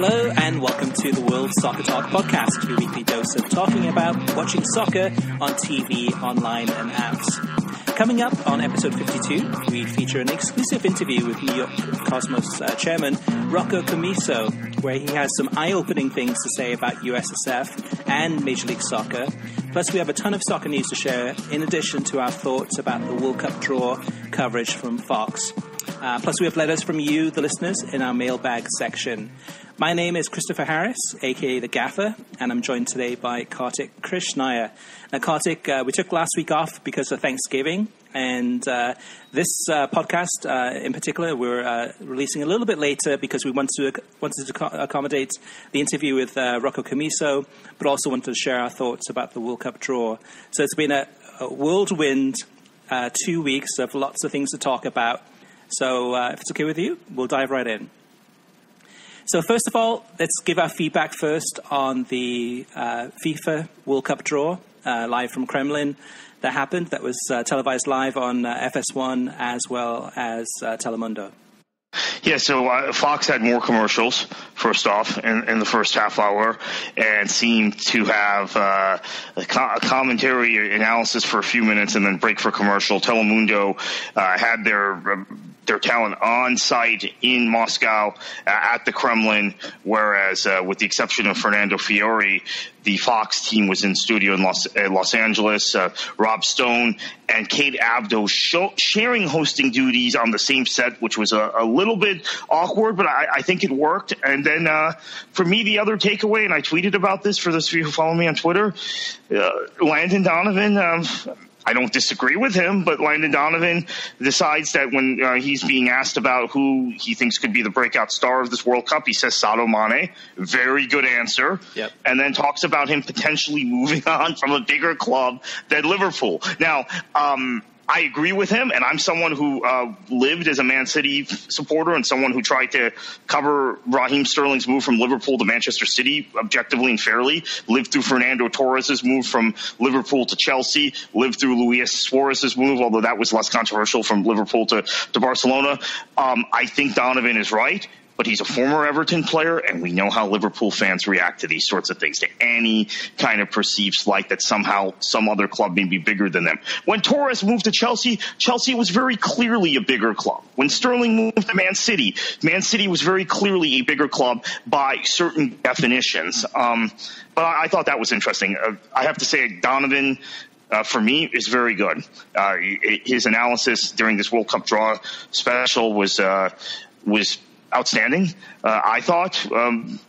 Hello and welcome to the World Soccer Talk podcast, your weekly dose of talking about watching soccer on TV, online, and apps. Coming up on episode 52, we feature an exclusive interview with New York Cosmos uh, chairman Rocco Commisso, where he has some eye-opening things to say about USSF and Major League Soccer. Plus, we have a ton of soccer news to share, in addition to our thoughts about the World Cup draw coverage from Fox. Uh, plus, we have letters from you, the listeners, in our mailbag section. My name is Christopher Harris, aka The Gaffer, and I'm joined today by Kartik Krishnaiyer. Now, Kartik, uh, we took last week off because of Thanksgiving, and uh, this uh, podcast uh, in particular, we're uh, releasing a little bit later because we wanted to, wanted to accommodate the interview with Rocco Commisso, but also wanted to share our thoughts about the World Cup draw. So it's been a, a whirlwind two weeks of lots of things to talk about. So, uh, if it's okay with you, we'll dive right in. So, first of all, let's give our feedback first on the uh, FIFA World Cup draw uh, live from Kremlin that happened. That was uh, televised live on uh, FS1 as well as uh, Telemundo. Yeah, so uh, Fox had more commercials first off in, in, the first half hour, and seemed to have uh, a, co- a, commentary analysis for a few minutes, and then break for commercial. Telemundo uh, had their uh, their talent on site in Moscow uh, at the Kremlin, whereas uh, with the exception of Fernando Fiore, the Fox team was in studio in Los, uh, Los Angeles. Uh, Rob Stone and Kate Abdo show, sharing hosting duties on the same set, which was a, a little bit awkward, but I, I, think it worked. And then uh, for me, the other takeaway, and I tweeted about this for those of you who follow me on Twitter, uh, Landon Donovan. Um, I don't disagree with him, but Landon Donovan decides that when uh, he's being asked about who he thinks could be the breakout star of this World Cup, he says Sadio Mane. Very good answer. Yep. And then talks about him potentially moving on from a bigger club than Liverpool. Now, um, I agree with him, and I'm someone who uh, lived as a Man City supporter and someone who tried to cover Raheem Sterling's move from Liverpool to Manchester City objectively and fairly. Lived through Fernando Torres's move from Liverpool to Chelsea. Lived through Luis Suarez's move, although that was less controversial from Liverpool to to Barcelona. Um, I think Donovan is right but he's a former Everton player, and we know how Liverpool fans react to these sorts of things, to any kind of perceived slight that somehow some other club may be bigger than them. When Torres moved to Chelsea, Chelsea was very clearly a bigger club. When Sterling moved to Man City, Man City was very clearly a bigger club by certain definitions. Um, but I, I, thought that was interesting. Uh, I have to say, Donovan uh, for me is very good. Uh, his analysis during this World Cup draw special was uh, was outstanding. Uh, I thought. Um,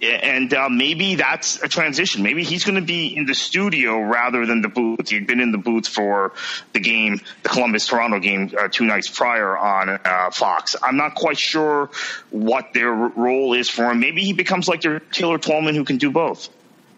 and uh, maybe that's a transition. Maybe he's going to be in the studio rather than the booth. He'd been in the booth for the game, the Columbus Toronto game, uh, two nights prior on uh, Fox. I'm not quite sure what their role is for him. Maybe he becomes like their Taylor Twellman who can do both.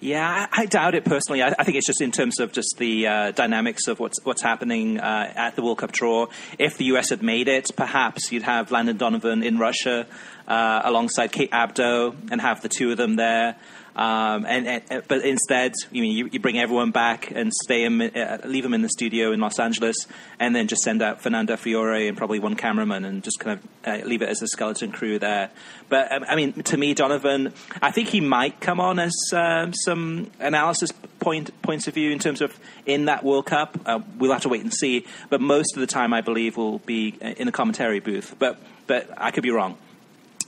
Yeah, I, I doubt it personally. I, I, think it's just in terms of just the uh, dynamics of what's what's happening uh, at the World Cup draw. If the US had made it, perhaps you'd have Landon Donovan in Russia uh, alongside Kate Abdo and have the two of them there. Um, and, and, but instead, you, mean, you, you bring everyone back and stay him, uh, leave them in the studio in Los Angeles, and then just send out Fernando Fiore and probably one cameraman, and just kind of uh, leave it as a skeleton crew there. But um, I mean, to me, Donovan, I think he might come on as um, some analysis point points of view in terms of in that World Cup. Uh, we'll have to wait and see. But most of the time, I believe, will be uh, in a commentary booth. But but I could be wrong.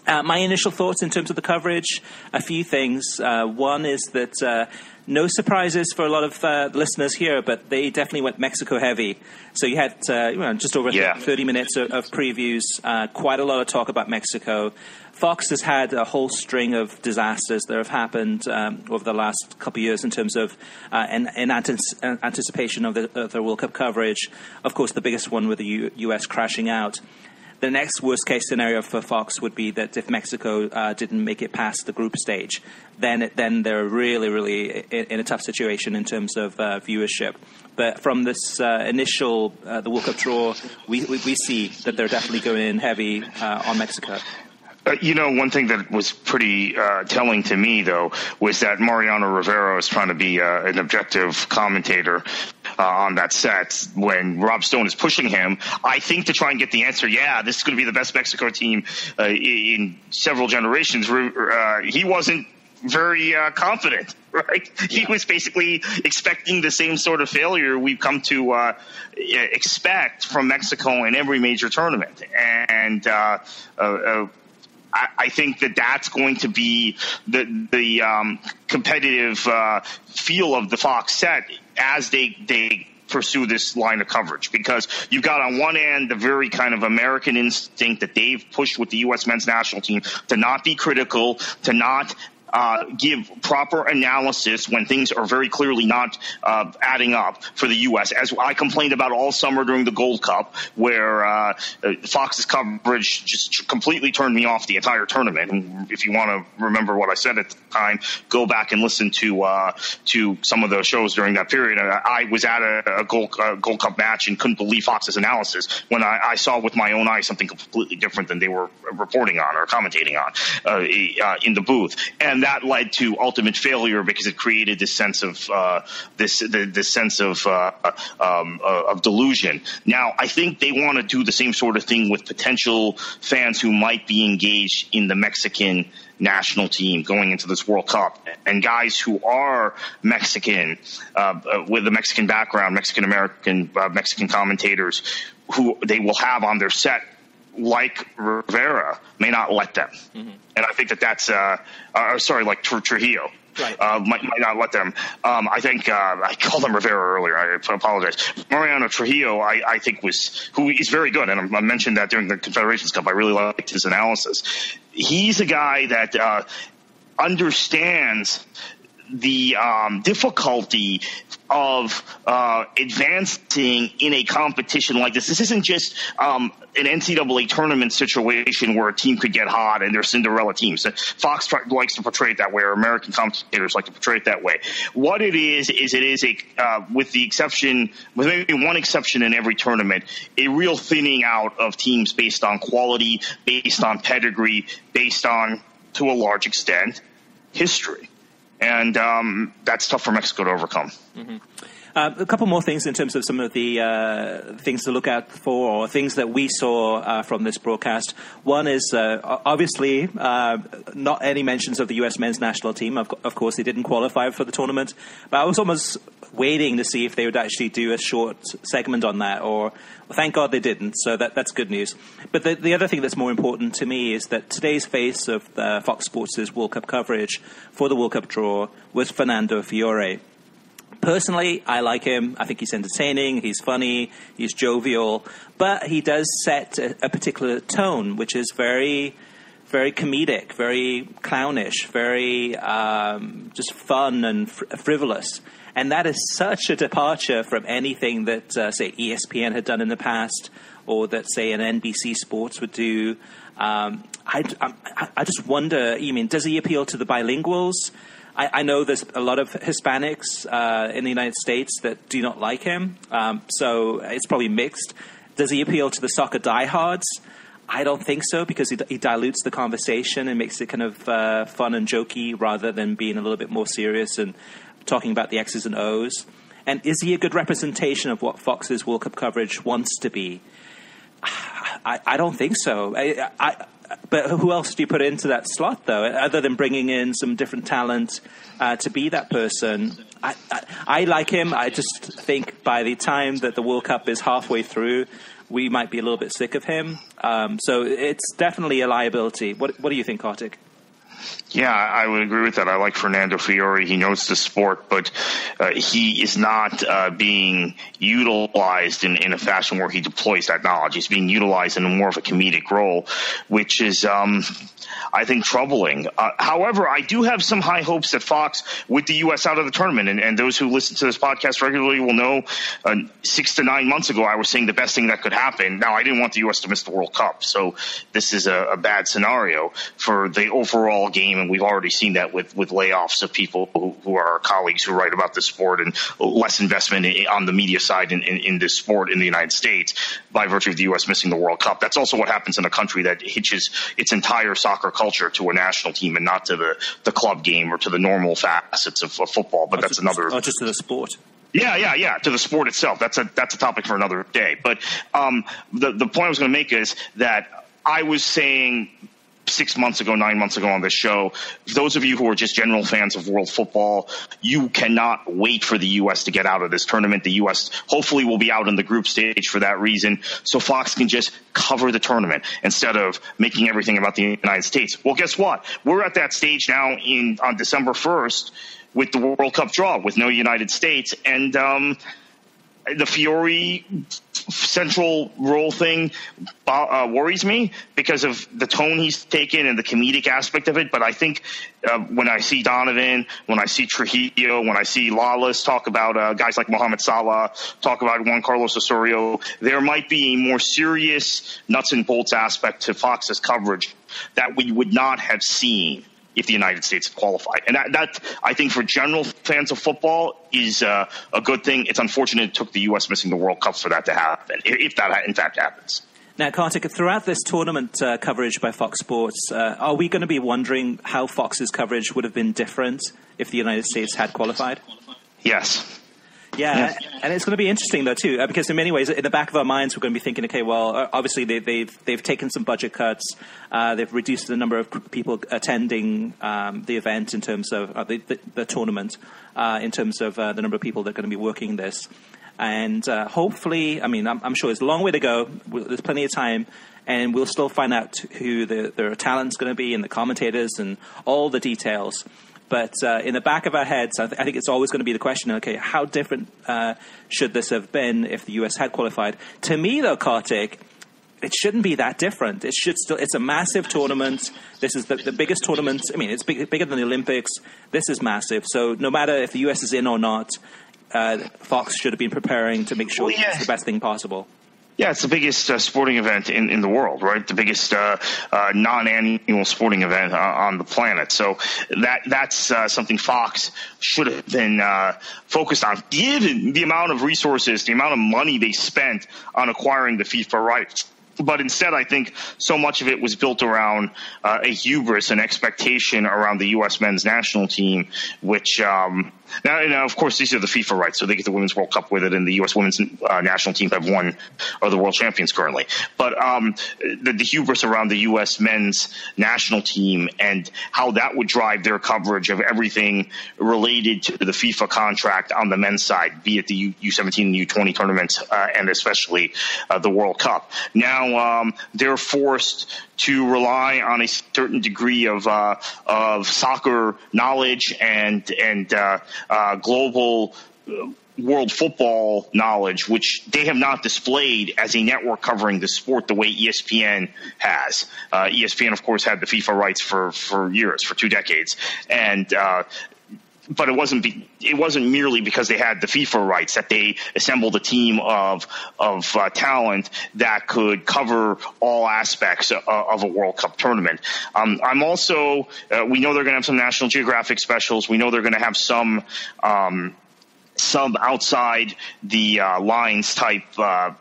Uh, my initial thoughts in terms of the coverage, a few things. Uh, one is that uh, no surprises for a lot of uh, listeners here, but they definitely went Mexico heavy. So you had uh, you know, just over yeah. 30 minutes of, of previews, uh, quite a lot of talk about Mexico. Fox has had a whole string of disasters that have happened um, over the last couple of years in terms of uh, in, in anticipation of the, of World Cup coverage. Of course, the biggest one with the U- U.S. crashing out the next worst case scenario for Fox would be that if Mexico uh, didn't make it past the group stage, then it, then they're really really in, in, a tough situation in terms of uh, viewership. But from this uh, initial uh, the World Cup draw, we, we, we see that they're definitely going in heavy uh, on Mexico. Uh, you know, one thing that was pretty uh, telling to me, though, was that Mariano Rivera is trying to be uh, an objective commentator. uh, on that set when Rob Stone is pushing him. I think to try and get the answer, yeah, this is going to be the best Mexico team uh, in several generations. Uh, he wasn't very uh, confident, right? Yeah. He was basically expecting the same sort of failure we've come to uh, expect from Mexico in every major tournament. And uh, uh, uh I, I, think that that's going to be the the um, competitive uh, feel of the Fox set as they they pursue this line of coverage because you've got on one end the very kind of American instinct that they've pushed with the U.S. men's national team to not be critical, to not uh, give proper analysis when things are very clearly not uh, adding up for the U.S. As I complained about all summer during the Gold Cup, where uh, Fox's coverage just completely turned me off the entire tournament. And if you want to remember what I said at the time, go back and listen to uh, to some of the shows during that period. Uh, I was at a, a Gold, Gold Cup match and couldn't believe Fox's analysis when I, I, saw with my own eyes something completely different than they were reporting on or commentating on uh, in the booth. And that led to ultimate failure because it created this sense of uh, this the, this sense of uh, um, uh, of delusion. Now, I think they want to do the same sort of thing with potential fans who might be engaged in the Mexican national team going into this World Cup, and guys who are Mexican uh, with a Mexican background, Mexican American, uh, Mexican commentators who they will have on their set like Rivera, may not let them. Mm-hmm. And I think that that's, uh, uh, sorry, like Trujillo. Right. Uh, might, might not let them. Um, I think uh, I called him Rivera earlier. I apologize. Mariano Trujillo, I, I think was who is very good, and I mentioned that during the Confederations Cup. I really liked his analysis. He's a guy that uh, understands the um, difficulty of uh, advancing in a competition like this. This isn't just um, an NCAA tournament situation where a team could get hot and they're Cinderella teams. Fox likes to portray it that way, or American commentators like to portray it that way. What it is is it is a, uh, with the exception, with maybe one exception in every tournament, a real thinning out of teams based on quality, based on pedigree, based on to a large extent history and um, that's tough for Mexico to overcome. Mm-hmm. Uh, a couple more things in terms of some of the uh, things to look out for, or things that we saw uh, from this broadcast. One is uh, obviously uh, not any mentions of the U.S. men's national team. Of, of, course, they didn't qualify for the tournament, but I was almost waiting to see if they would actually do a short segment on that. Or well, thank God they didn't, so that, that's good news. But the, the other thing that's more important to me is that today's face of Fox Sports' World Cup coverage for the World Cup draw was Fernando Fiore personally, I like him. I think he's entertaining, he's funny, he's jovial, but he does set a, a particular tone, which is very, very comedic, very clownish, very um, just fun and fr- frivolous. And that is such a departure from anything that, uh, say, ESPN had done in the past, or that, say, an NBC Sports would do. Um, I, I, I, just wonder. You mean does he appeal to the bilinguals? I, I, know there's a lot of Hispanics uh, in the United States that do not like him, um, so it's probably mixed. Does he appeal to the soccer diehards? I don't think so because he, he dilutes the conversation and makes it kind of uh, fun and jokey rather than being a little bit more serious and talking about the X's and O's. And is he a good representation of what Fox's World Cup coverage wants to be? I, I don't think so. I, I, but who else do you put into that slot, though, other than bringing in some different talent uh, to be that person? I, I, like him. I just think by the time that the World Cup is halfway through, we might be a little bit sick of him. Um, so it's definitely a liability. What, what do you think, Kartik? Yeah, I would agree with that. I like Fernando Fiore. He knows the sport, but uh, he is not uh, being utilized in, in a fashion where he deploys that knowledge. He's being utilized in more of a comedic role, which is, um, I think, troubling. Uh, however, I do have some high hopes that Fox, with the U.S. out of the tournament, and, and those who listen to this podcast regularly will know uh, six to nine months ago, I was saying the best thing that could happen. Now, I didn't want the U.S. to miss the World Cup, so this is a, a bad scenario for the overall game and we've already seen that with with layoffs of people who, who are our colleagues who write about this sport and less investment on the media side in, in, in this sport in the United States by virtue of the U.S. missing the World Cup. That's also what happens in a country that hitches its entire soccer culture to a national team and not to the, the club game or to the normal facets of, of football. But or that's another. Or just to the sport. Yeah, yeah, yeah. To the sport itself. That's a that's a topic for another day. But um, the the point I was going to make is that I was saying six months ago, nine months ago on this show. Those of you who are just general fans of world football, you cannot wait for the U.S. to get out of this tournament. The U.S. hopefully will be out in the group stage for that reason, so Fox can just cover the tournament instead of making everything about the United States. Well, guess what? We're at that stage now in on December first with the World Cup draw with no United States, and um, the Fiore central role thing uh, worries me because of the tone he's taken and the comedic aspect of it. But I think uh, when I see Donovan, when I see Trujillo, when I see Lalas talk about uh, guys like Mohamed Salah, talk about Juan Carlos Osorio, there might be a more serious nuts and bolts aspect to Fox's coverage that we would not have seen if the United States had qualified. And that, that I think, for general fans of football, is uh, a good thing. It's unfortunate it took the U.S. missing the World Cup for that to happen, if that in fact happens. Now, Kartik, throughout this tournament uh, coverage by Fox Sports, uh, are we going to be wondering how Fox's coverage would have been different if the United States had qualified? Yes. Yeah, and it's going to be interesting though too, uh, because in many ways, in the back of our minds, we're going to be thinking, okay, well, uh, obviously they, have they've, they've taken some budget cuts, uh, they've reduced the number of people attending um, the event in terms of uh, the, the, the, tournament, uh, in terms of uh, the number of people that are going to be working this, and hopefully, I mean, I'm, I'm, sure there's a long way to go. There's plenty of time. And we'll still find out who the, their talent's going to be and the commentators and all the details. But uh, in the back of our heads, I, th- I, think it's always going to be the question: Okay, how different uh, should this have been if the US had qualified? To me, though, Kartik, it shouldn't be that different. It should still. It's a massive tournament. This is the, the biggest tournament. I mean, it's big, bigger than the Olympics. This is massive. So no matter if the US is in or not, uh, Fox should have been preparing to make sure well, yeah. it's the best thing possible. Yeah, it's the biggest uh, sporting event in, in the world, right? The biggest uh, uh, non-annual sporting event uh, on the planet. So that that's uh, something Fox should have been uh, focused on, given the amount of resources, the amount of money they spent on acquiring the FIFA rights but instead, I think so much of it was built around a hubris, an expectation around the U.S. men's national team, which um, now, now, of course, these are the FIFA rights, so they get the Women's World Cup with it, and the U.S. women's uh, national team have won, are the world champions currently. But um, the, the, hubris around the U.S. men's national team and how that would drive their coverage of everything related to the FIFA contract on the men's side, be it the U- 17 and U20 tournaments, uh, and especially uh, the World Cup. Now um, they're forced to rely on a certain degree of uh, of soccer knowledge and and uh, uh, global uh, world football knowledge, which they have not displayed as a network covering the sport the way ESPN has. Uh, ESPN, of course, had the FIFA rights for, for years, for two decades, and uh, but it wasn't be, it wasn't merely because they had the FIFA rights that they assembled a team of of uh, talent that could cover all aspects of, of a World Cup tournament. Um, I'm also uh, we know they're going to have some National Geographic specials. We know they're going to have some. Um, some outside the uh, lines type uh,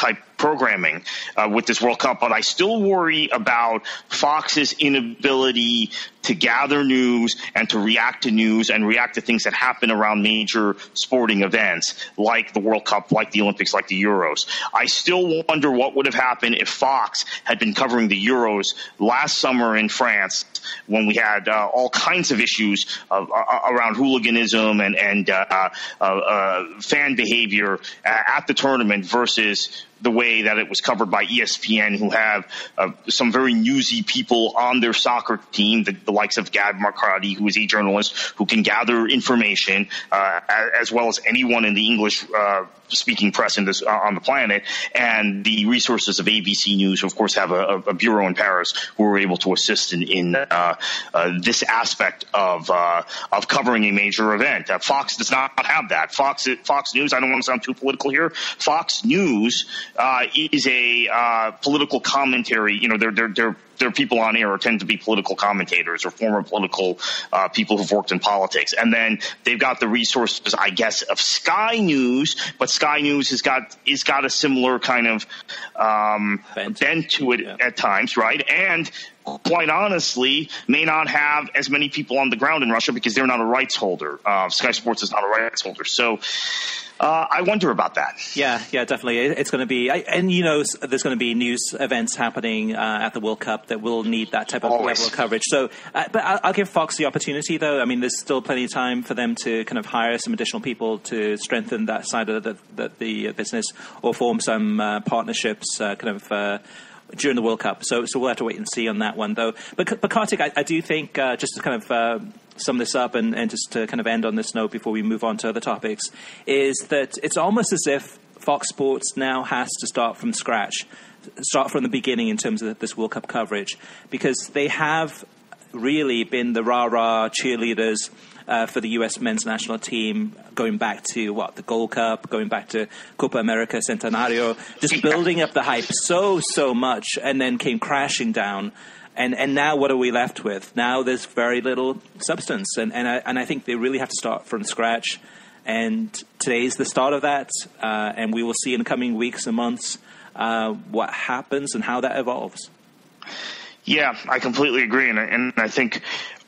type programming uh, with this World Cup, but I still worry about Fox's inability to gather news and to react to news and react to things that happen around major sporting events like the World Cup, like the Olympics, like the Euros. I still wonder what would have happened if Fox had been covering the Euros last summer in France when we had uh, all kinds of issues uh, around hooliganism and, and uh, uh, uh, fan behavior at the tournament versus the way that it was covered by ESPN, who have uh, some very newsy people on their soccer team, the, the likes of Gab Marcotti, who is a journalist who can gather information, uh, as well as anyone in the English uh, speaking press in this uh, on the planet, and the resources of ABC News, who of course have a, a bureau in Paris, who are able to assist in, in uh, uh, this aspect of of covering a major event. Fox does not have that. Fox Fox News. I don't want to sound too political here. Fox News uh, is a uh, political commentary. You know, they're they're they're their people on air tend to be political commentators or former political uh, people who've worked in politics. And then they've got the resources, I guess, of Sky News, but Sky News has got is got a similar kind of um, bent. bent to it yeah. at times, right? And quite honestly, may not have as many people on the ground in Russia because they're not a rights holder. Uh, Sky Sports is not a rights holder. So uh, I wonder about that. Yeah, yeah, definitely. It's going to be, and you know, there's going to be news events happening uh, at the World Cup that will need that type of Always. level of coverage. So, uh, but I'll, I'll, give Fox the opportunity, though. I mean, there's still plenty of time for them to kind of hire some additional people to strengthen that side of the, the, the business or form some uh, partnerships, uh, kind of uh, during the World Cup. So, so we'll have to wait and see on that one, though. But, but Kartik, I, I do think uh, just to kind of uh, sum this up and, and just to kind of end on this note before we move on to other topics, is that it's almost as if Fox Sports now has to start from scratch, start from the beginning in terms of this World Cup coverage, because they have really been the rah rah cheerleaders uh, for the U.S. men's national team, going back to what the Gold Cup, going back to Copa America Centenario, just building up the hype so so much, and then came crashing down. And and now what are we left with? Now there's very little substance, and and I, and I think they really have to start from scratch. And today is the start of that, uh, and we will see in the coming weeks and months uh, what happens and how that evolves. Yeah, I completely agree, and, and I think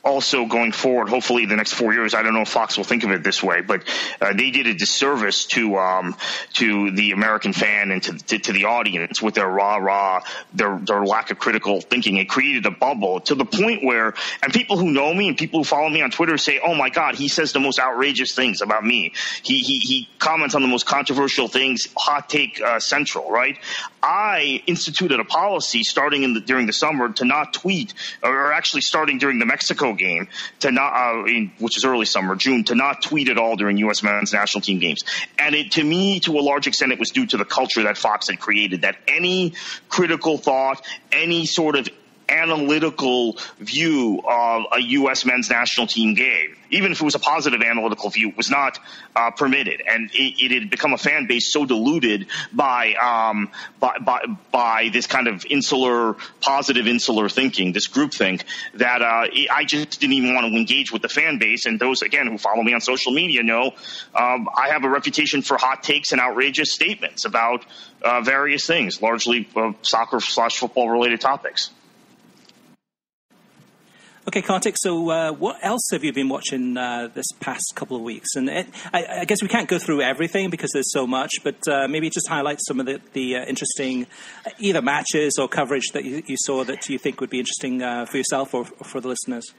also going forward, hopefully the next four years, I don't know if Fox will think of it this way, but uh, they did a disservice to um, to the American fan and to, to, to the audience with their rah rah, their their lack of critical thinking. It created a bubble to the point where, and people who know me and people who follow me on Twitter say, "Oh my God, he says the most outrageous things about me. He he he comments on the most controversial things. Hot take uh, central, right?" I instituted a policy starting in the, during the summer to not tweet, or actually starting during the Mexico game to not, uh, in, which is early summer, June, to not tweet at all during U.S. men's national team games. And it, to me, to a large extent, it was due to the culture that Fox had created. That any critical thought, any sort of analytical view of a U.S. men's national team game, even if it was a positive analytical view, was not uh, permitted, and it, it, had become a fan base so diluted by, um, by, by by this kind of insular, positive insular thinking, this groupthink, that uh, I just didn't even want to engage with the fan base. And those again who follow me on social media know um, I have a reputation for hot takes and outrageous statements about uh, various things, largely uh, soccer slash football related topics. Okay, Kartik. So, uh, what else have you been watching uh, this past couple of weeks? And it, I, I, guess we can't go through everything because there's so much, but uh, maybe just highlight some of the, the uh, interesting uh, either matches or coverage that you, you, saw that you think would be interesting uh, for yourself or, or, for the listeners.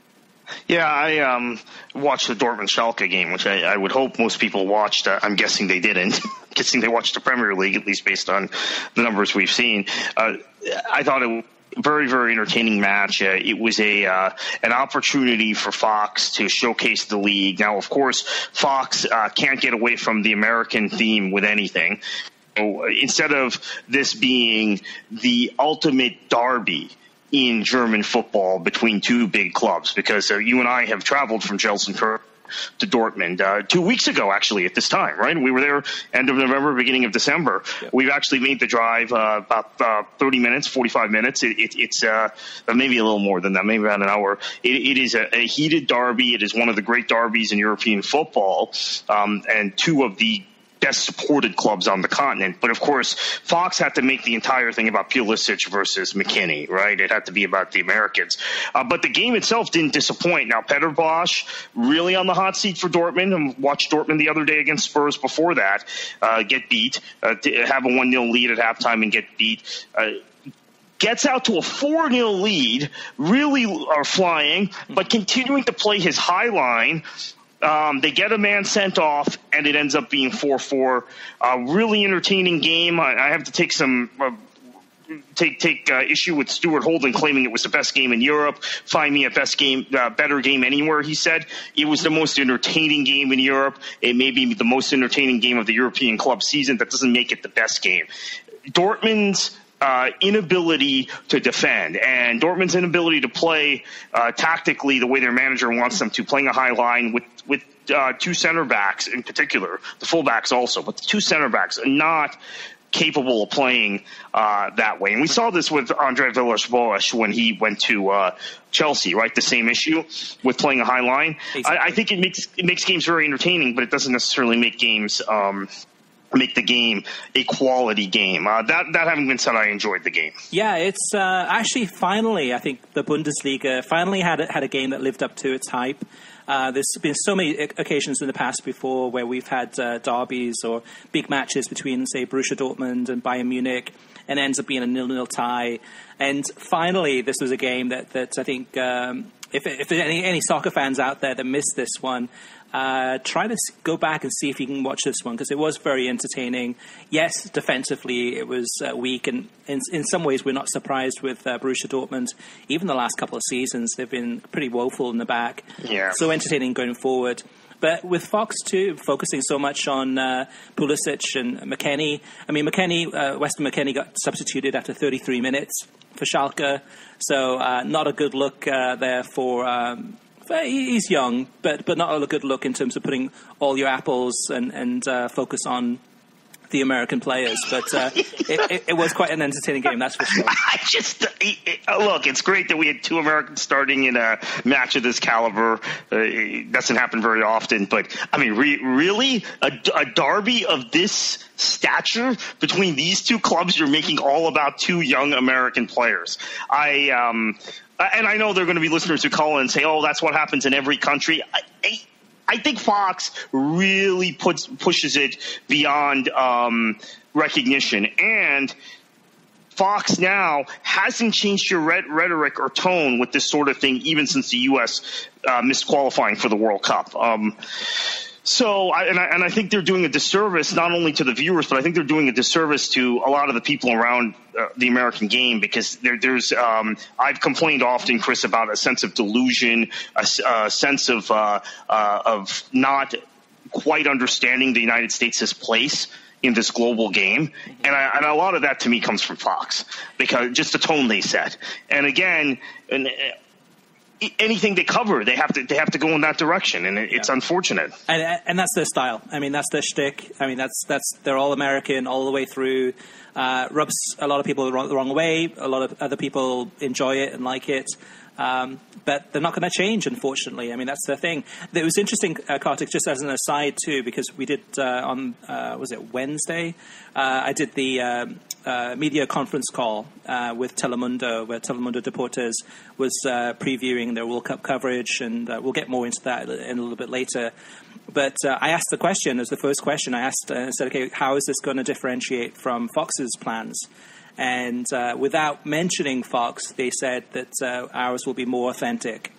Yeah, I um, watched the Dortmund Schalke game, which I, I, would hope most people watched. I'm guessing they didn't. guessing they watched the Premier League, at least based on the numbers we've seen. I thought it very very entertaining match. Uh, it was a uh, an opportunity for Fox to showcase the league. Now, of course, Fox uh, can't get away from the American theme with anything. So instead of this being the ultimate derby in German football between two big clubs, because uh, you and I have traveled from Gelsenkirchen to Dortmund uh, two weeks ago, actually, at this time, right? We were there end of November, beginning of December. Yeah. We've actually made the drive uh, about uh, 30 minutes, 45 minutes. It, it, it's uh, maybe a little more than that, maybe about an hour. it, it is a, a, heated derby. It is one of the great derbies in European football, um, and two of the best supported clubs on the continent. But of course, Fox had to make the entire thing about Pulisic versus McKennie, right? It had to be about the Americans. Uh, but the game itself didn't disappoint. Now, Peter Bosz really on the hot seat for Dortmund. And watched Dortmund the other day against Spurs before that uh, get beat, uh, have a 1 0 lead at halftime and get beat uh, gets out to a 4 0 lead, really are flying, but continuing to play his high line um, they get a man sent off, and it ends up being 4 4. Uh, really entertaining game. I, I have to take some. Uh, take take uh, issue with Stuart Holden claiming it was the best game in Europe. Find me a best game, uh, better game anywhere. He said it was the most entertaining game in Europe. It may be the most entertaining game of the European club season. That doesn't make it the best game. Dortmund's uh, inability to defend and Dortmund's inability to play uh, tactically the way their manager wants them to, playing a high line with with uh, two center backs in particular, the fullbacks also, but the two center backs are not capable of playing uh, that way. And we saw this with Andre Villas-Boas when he went to uh, Chelsea, right? The same issue with playing a high line. Exactly. I, I, think it makes it makes games very entertaining, but it doesn't necessarily make games. Um, make the game a quality game. Uh, that that having been said, I enjoyed the game. Yeah, it's uh, actually finally I think the Bundesliga finally had a, had a game that lived up to its hype. Uh, there's been so many occasions in the past before where we've had uh, derbies or big matches between, say, Borussia Dortmund and Bayern Munich, and ends up being a nil-nil tie. And finally, this was a game that, that I think um, if, if there's any, any soccer fans out there that missed this one, uh, try to go back and see if you can watch this one because it was very entertaining. Yes, defensively it was uh, weak, and in, in some ways we're not surprised with uh, Borussia Dortmund. Even the last couple of seasons, they've been pretty woeful in the back. Yeah. So entertaining going forward. But with Fox too, focusing so much on uh, Pulisic and McKennie, I mean, McKennie, uh, Weston McKennie got substituted after 33 minutes for Schalke, so uh, not a good look uh, there for um, he's young, but but not a good look in terms of putting all your apples and and uh, focus on the American players. But uh, it, it, it, was quite an entertaining game, that's for sure. I just it, look. It's great that we had two Americans starting in a match of this caliber. Uh, it doesn't happen very often, but I mean, re- really, a, a derby of this stature between these two clubs, you're making all about two young American players. I um, uh, and I know there are going to be listeners who call and say, "Oh, that's what happens in every country." I, I, I think Fox really puts pushes it beyond um, recognition, and Fox now hasn't changed your rhetoric or tone with this sort of thing, even since the U.S. Uh, for the World Cup. Um, so, I, and, I, and I think they're doing a disservice not only to the viewers, but I think they're doing a disservice to a lot of the people around uh, the American game because there, there's. Um, I've complained often, Chris, about a sense of delusion, a, a sense of uh, uh, of not quite understanding the United States' place in this global game, and, I, and a lot of that to me comes from Fox because just the tone they set. And again, and anything they cover, they have to they have to go in that direction, and it, yeah. it's unfortunate. And, and that's their style. I mean, that's their shtick. I mean, that's that's they're all American all the way through. Uh, rubs a lot of people the wrong, way. A lot of other people enjoy it and like it. Um, but they're not going to change, unfortunately. I mean, that's the thing. It was interesting, uh, Kartik, just as an aside too, because we did uh, on uh, was it Wednesday? Uh, I did the um, uh, media conference call uh, with Telemundo, where Telemundo Deportes was previewing their World Cup coverage, and we'll get more into that in a little bit later. But uh, I asked the question as the first question. I asked, I said, "Okay, how is this going to differentiate from Fox's plans?" And without mentioning Fox, they said that ours will be more authentic.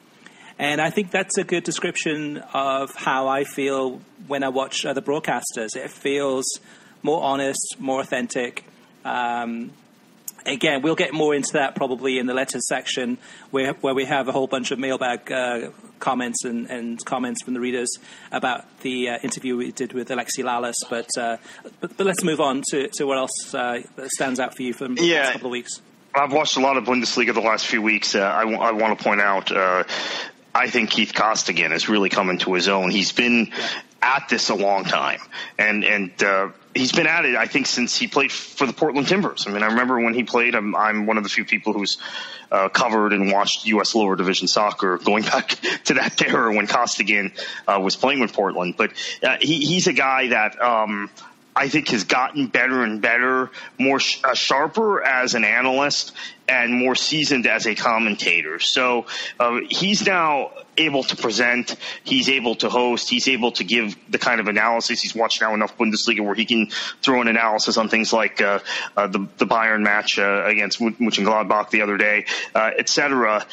And I think that's a good description of how I feel when I watch other broadcasters. It feels more honest, more authentic. Um, again, we'll get more into that probably in the letters section, where where we have a whole bunch of mailbag uh, comments and, and, comments from the readers about the uh, interview we did with Alexi Lalas. But, uh, but, but let's move on to, to what else uh, stands out for you from the last couple of weeks. I've watched a lot of Bundesliga the last few weeks. Uh, I, w- I want to point out. Uh, I think Keith Costigan is really coming to his own. He's been at this a long time, and and uh, he's been at it, I think, since he played for the Portland Timbers. I mean, I remember when he played. I'm, I'm one of the few people who's uh, covered and watched U.S. lower division soccer going back to that era when Costigan uh, was playing with Portland. But uh, he, he's a guy that. Um, I think has gotten better and better, more sh- uh, sharper as an analyst and more seasoned as a commentator. So uh, he's now able to present. He's able to host. He's able to give the kind of analysis. He's watched now enough Bundesliga where he can throw an analysis on things like uh, uh, the, the Bayern match uh, against Mönchengladbach the other day, uh, etc.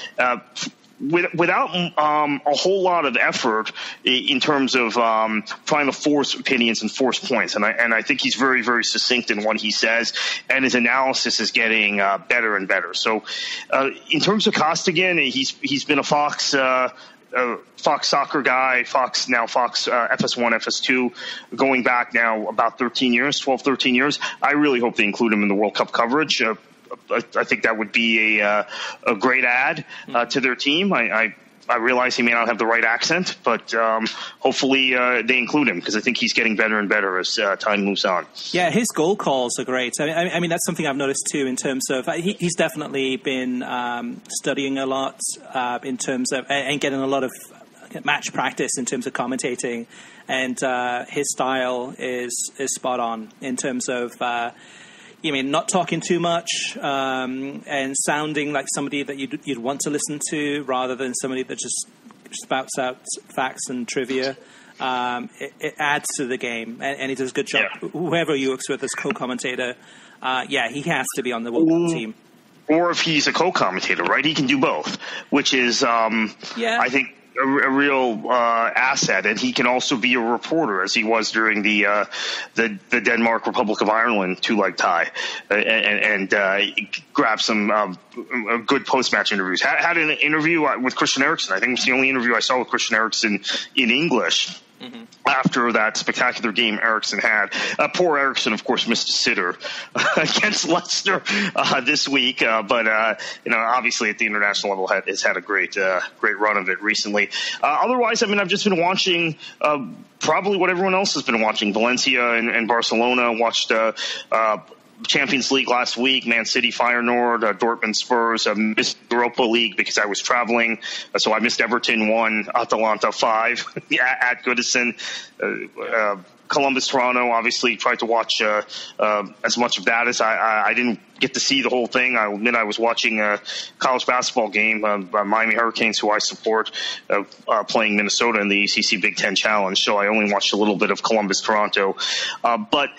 With, without um, a whole lot of effort in terms of um, trying to force opinions and force points. And I, and I think he's very, very succinct in what he says, and his analysis is getting uh, better and better. So, uh, in terms of Costigan, he's he's been a Fox. Uh, uh, Fox soccer guy, Fox now Fox uh, FS1, FS2, going back now about 13 years, 12, 13 years. I really hope they include him in the World Cup coverage. Uh, I, I think that would be a uh, a great add uh, to their team. I, I I realize he may not have the right accent, but um, hopefully uh, they include him because I think he's getting better and better as uh, time moves on. Yeah, his goal calls are great. I mean, I mean that's something I've noticed too in terms of uh, he, he's definitely been um, studying a lot uh, in terms of and getting a lot of match practice in terms of commentating, and uh, his style is is spot on in terms of. You mean not talking too much um, and sounding like somebody that you'd, you'd want to listen to rather than somebody that just spouts out facts and trivia. Um, it, it, adds to the game, and, and, he does a good job. Yeah. Whoever you works with as co-commentator, uh, yeah, he has to be on the team. Or if he's a co-commentator, right? He can do both, which is, um, yeah. I think, a, a real uh, asset, and he can also be a reporter, as he was during the uh, the, the Denmark Republic of Ireland two leg tie, uh, and, and uh, grab some um, good post match interviews. Had, had, an interview with Christian Eriksen. I think it was the only interview I saw with Christian Eriksen in English Mm-hmm. After that spectacular game Eriksen had, uh, poor Eriksen, of course, missed a sitter against Leicester uh, this week. Uh, but uh, you know, obviously at the international level, has had a great, uh, great run of it recently. Uh, otherwise, I mean, I've just been watching probably what everyone else has been watching: Valencia and, and Barcelona. Watched Champions League last week, Man City, Feyenoord, uh, Dortmund, Spurs. I missed Europa League because I was traveling, uh, so I missed Everton one, Atalanta five at Goodison. Uh, uh, Columbus, Toronto. Obviously, tried to watch uh, uh, as much of that as I, I, I, didn't get to see the whole thing. I admit I was watching a college basketball game uh, by Miami Hurricanes, who I support, uh, uh, playing Minnesota in the ACC Big Ten Challenge. So I only watched a little bit of Columbus, Toronto. Uh, but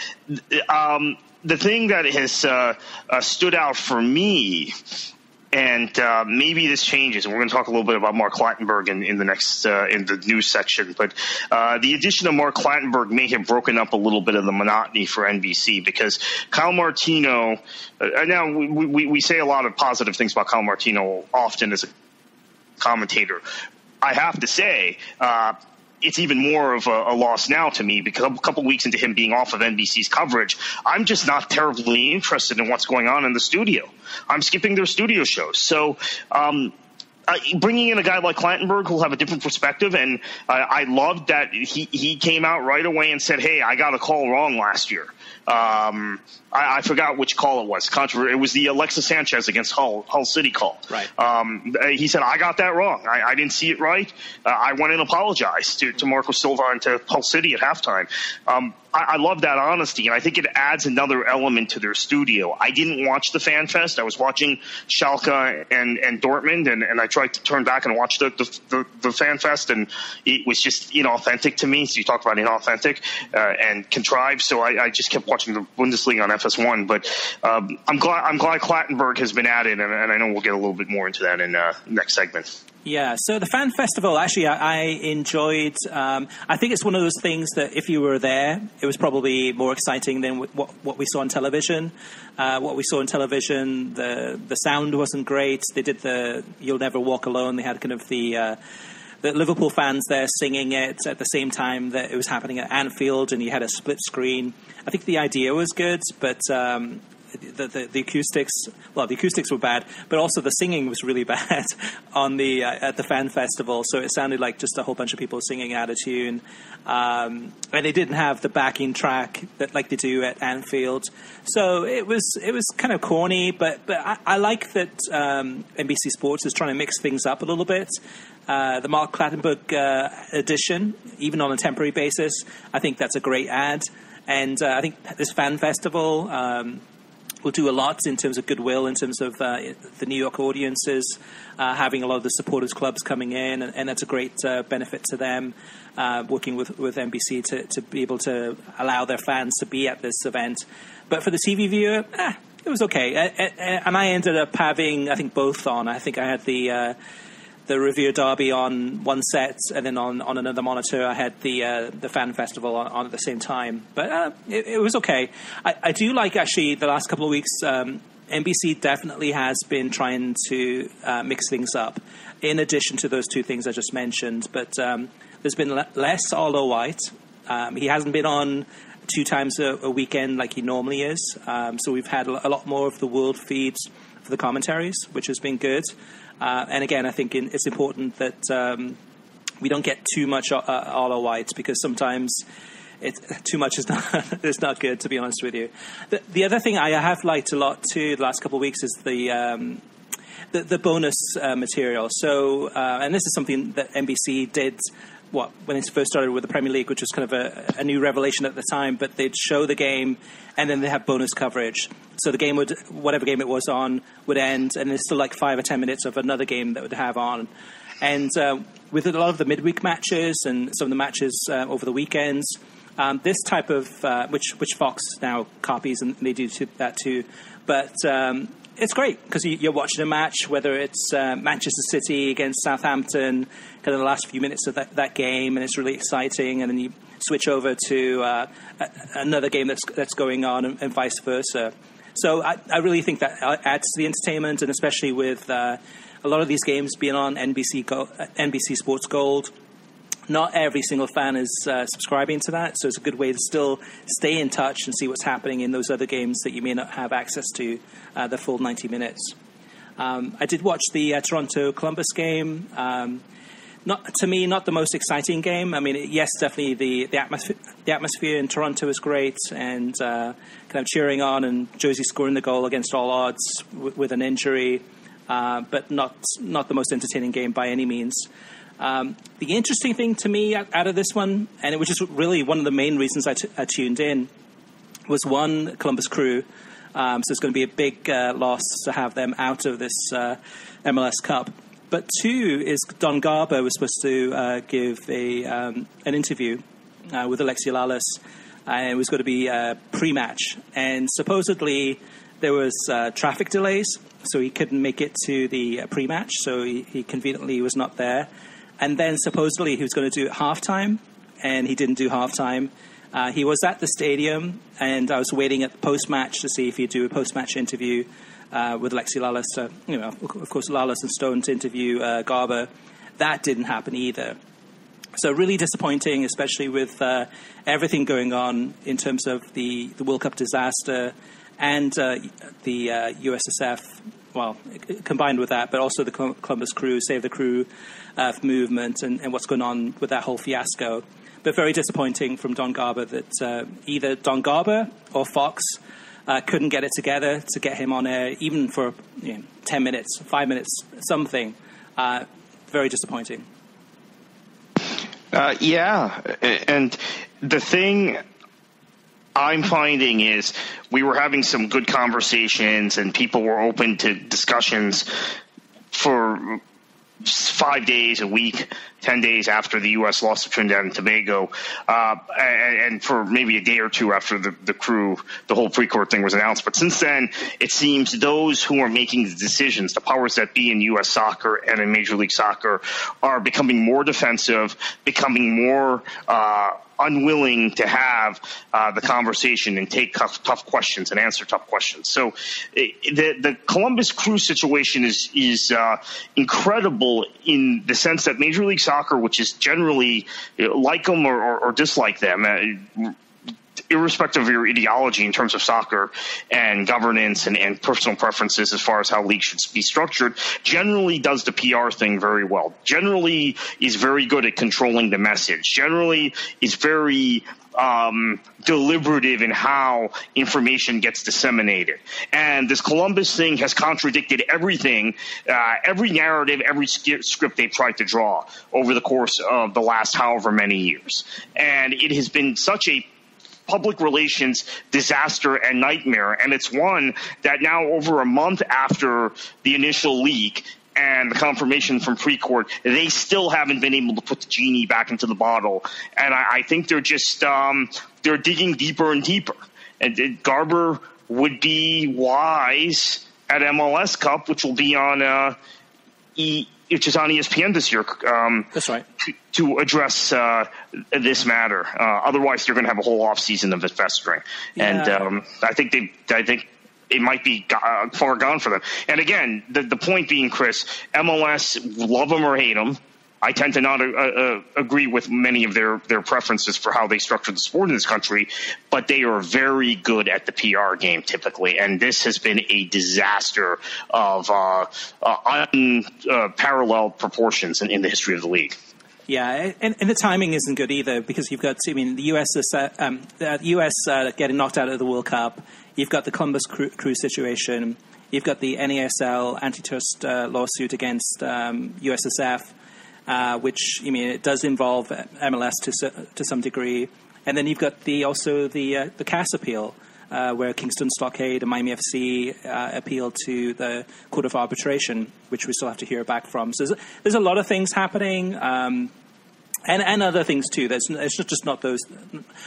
um, the thing that has uh, uh, stood out for me, and uh, maybe this changes, we're going to talk a little bit about Mark Clattenburg in, in the next uh, in the news section. But uh, the addition of Mark Clattenburg may have broken up a little bit of the monotony for NBC because Kyle Martino. Uh, now we, we, we say a lot of positive things about Kyle Martino often as a commentator. I have to say, uh, it's even more of a, a, loss now to me because a couple weeks into him being off of NBC's coverage, I'm just not terribly interested in what's going on in the studio. I'm skipping their studio shows. So, um, uh, bringing in a guy like Clattenburg who'll have a different perspective, and uh, I loved that he he came out right away and said, "Hey, I got a call wrong last year." Um, I, I, forgot which call it was. It was the Alexis Sanchez against Hull, Hull City call. Right. Um, he said, I got that wrong. I, I didn't see it right. Uh, I went and apologized to, to Marco Silva and to Hull City at halftime. Um, I, I, love that honesty, and I think it adds another element to their studio. I didn't watch the Fan Fest. I was watching Schalke and, and Dortmund, and, and I tried to turn back and watch the, the, the, the Fan Fest, and it was just inauthentic to me. So you talk about inauthentic uh, and contrived. So I, I just kept watching the Bundesliga on FS1. But um, I'm glad I'm glad Clattenburg has been added, and, and, I know we'll get a little bit more into that in uh, next segment. Yeah, so the fan festival actually I, I enjoyed. Um, I think it's one of those things that if you were there, it was probably more exciting than what what we saw on television. Uh, what we saw on television, the the sound wasn't great. They did the "You'll Never Walk Alone." They had kind of the uh, the Liverpool fans there singing it at the same time that it was happening at Anfield, and you had a split screen. I think the idea was good, but um, the, the, the, acoustics, well, the acoustics were bad, but also the singing was really bad on the uh, at the fan festival. So it sounded like just a whole bunch of people singing out of tune, um, and they didn't have the backing track that like they do at Anfield. So it was it was kind of corny, but but I, I like that um, NBC Sports is trying to mix things up a little bit. Uh, the Mark Clattenburg uh, edition, even on a temporary basis, I think that's a great ad. And uh, I think this fan festival um, will do a lot in terms of goodwill, in terms of uh, the New York audiences uh, having a lot of the supporters clubs coming in, and, and that's a great benefit to them. working with, with NBC to, to be able to allow their fans to be at this event. But for the TV viewer, eh, it was okay. And I ended up having, I think, both on. I think I had the the Revere Derby on one set, and then on, on another monitor, I had the uh, the fan festival on, on, at the same time. But uh, it, it, was okay. I, I, do like actually the last couple of weeks. Um, NBC definitely has been trying to uh, mix things up, in addition to those two things I just mentioned. But um, there's been le- less Arlo White. Um, he hasn't been on two times a, a weekend like he normally is. Um, so we've had a lot more of the world feeds for the commentaries, which has been good. Uh, and again, I think in, it's important that um, we don't get too much uh, Arlo White because sometimes it, too much is not is not good. To be honest with you, the, the other thing I have liked a lot too the last couple of weeks is the. Um, the, the, bonus uh, material. So, uh, and this is something that NBC did what when it first started with the Premier League, which was kind of a, a, new revelation at the time. But they'd show the game, and then they have bonus coverage. So the game would, whatever game it was on, would end, and there's still like five or ten minutes of another game that would have on. And uh, with a lot of the midweek matches and some of the matches uh, over the weekends, um, this type of uh, which which Fox now copies and they do that too, but um, it's great because you're watching a match, whether it's uh, Manchester City against Southampton, kind of the last few minutes of that, that, game, and it's really exciting, and then you switch over to uh, another game that's that's going on, and, and vice versa. So I, I, really think that adds to the entertainment, and especially with uh, a lot of these games being on NBC Go- NBC Sports Gold not every single fan is uh, subscribing to that, so it's a good way to still stay in touch and see what's happening in those other games that you may not have access to uh, the full 90 minutes. Um, I did watch the uh, Toronto Columbus game. Um, not to me, not the most exciting game. I mean, yes, definitely the the atmosphere, the atmosphere in Toronto is great, and uh, kind of cheering on and Jozy scoring the goal against all odds w- with an injury, uh, but not not the most entertaining game by any means. Um, the interesting thing to me out, of this one, and it was just really one of the main reasons I, t- I tuned in, was one Columbus Crew. Um, so it's going to be a big uh, loss to have them out of this uh, MLS Cup. But two is Don Garber was supposed to uh, give a um, an interview uh, with Alexi Lalas, and it was going to be a pre-match. And supposedly there was uh, traffic delays, so he couldn't make it to the uh, pre-match. So he, he conveniently was not there. And then supposedly he was going to do it halftime, and he didn't do halftime. Uh, he was at the stadium, and I was waiting at post match to see if he'd do a post match interview uh, with Alexi Lalas. Uh, you know, of course, Lalas and Stone to interview uh, Garber. That didn't happen either. So really disappointing, especially with uh, everything going on in terms of the, the World Cup disaster and uh, the USSF well, combined with that, but also the Columbus Crew, Save the Crew uh, movement, and, and, what's going on with that whole fiasco. But very disappointing from Don Garber that uh, either Don Garber or Fox uh, couldn't get it together to get him on air, even for you know, 10 minutes, five minutes, something. Uh, very disappointing. Uh, yeah, and the thing I'm finding is we were having some good conversations and people were open to discussions for five days a week, ten days after the U.S. lost to Trinidad and Tobago, uh, and, and, for maybe a day or two after the, the crew, the whole Precourt thing was announced. But since then, it seems those who are making the decisions, the powers that be in U.S. soccer and in Major League Soccer, are becoming more defensive, becoming more. Uh, unwilling to have uh, the conversation and take tough, tough, questions and answer tough questions. So the the Columbus Crew situation is is uh, incredible in the sense that Major League Soccer, which is generally like them or, or, or dislike them, uh, irrespective of your ideology in terms of soccer and governance and, and, personal preferences as far as how leagues should be structured, generally does the PR thing very well. Generally is very good at controlling the message. Generally is very um, deliberative in how information gets disseminated. And this Columbus thing has contradicted everything, uh, every narrative, every script they've tried to draw over the course of the last however many years. And it has been such a public relations disaster and nightmare. And it's one that now, over a month after the initial leak, and the confirmation from Precourt, they still haven't been able to put the genie back into the bottle. And I, I think they're just um, they're digging deeper and deeper. And Garber would be wise at MLS Cup, which will be on uh, e, which is on ESPN this year. Um, That's right. To, to address uh, this matter. Uh, otherwise, they're going to have a whole off season of it festering. Yeah. And um, I think they, I think it might be uh, far gone for them. And again, the, the point being, Chris, MLS, love them or hate them, I tend to not uh, uh, agree with many of their, their preferences for how they structure the sport in this country, but they are very good at the PR game typically. And this has been a disaster of uh, uh unparalleled proportions in, in the history of the league. Yeah, and, and, the timing isn't good either because you've got, I mean, the US, is, uh, um, the US uh, getting knocked out of the World Cup. You've got the Columbus Crew, crew situation. You've got the NASL antitrust uh, lawsuit against um, USSF, uh, which I mean it does involve MLS to to some degree. And then you've got the also the uh, the CAS appeal. Uh, where Kingston Stockade and Miami FC uh, appealed to the Court of Arbitration, which we still have to hear back from. So there's, there's a lot of things happening. Um, and, and other things too. There's, it's just not those,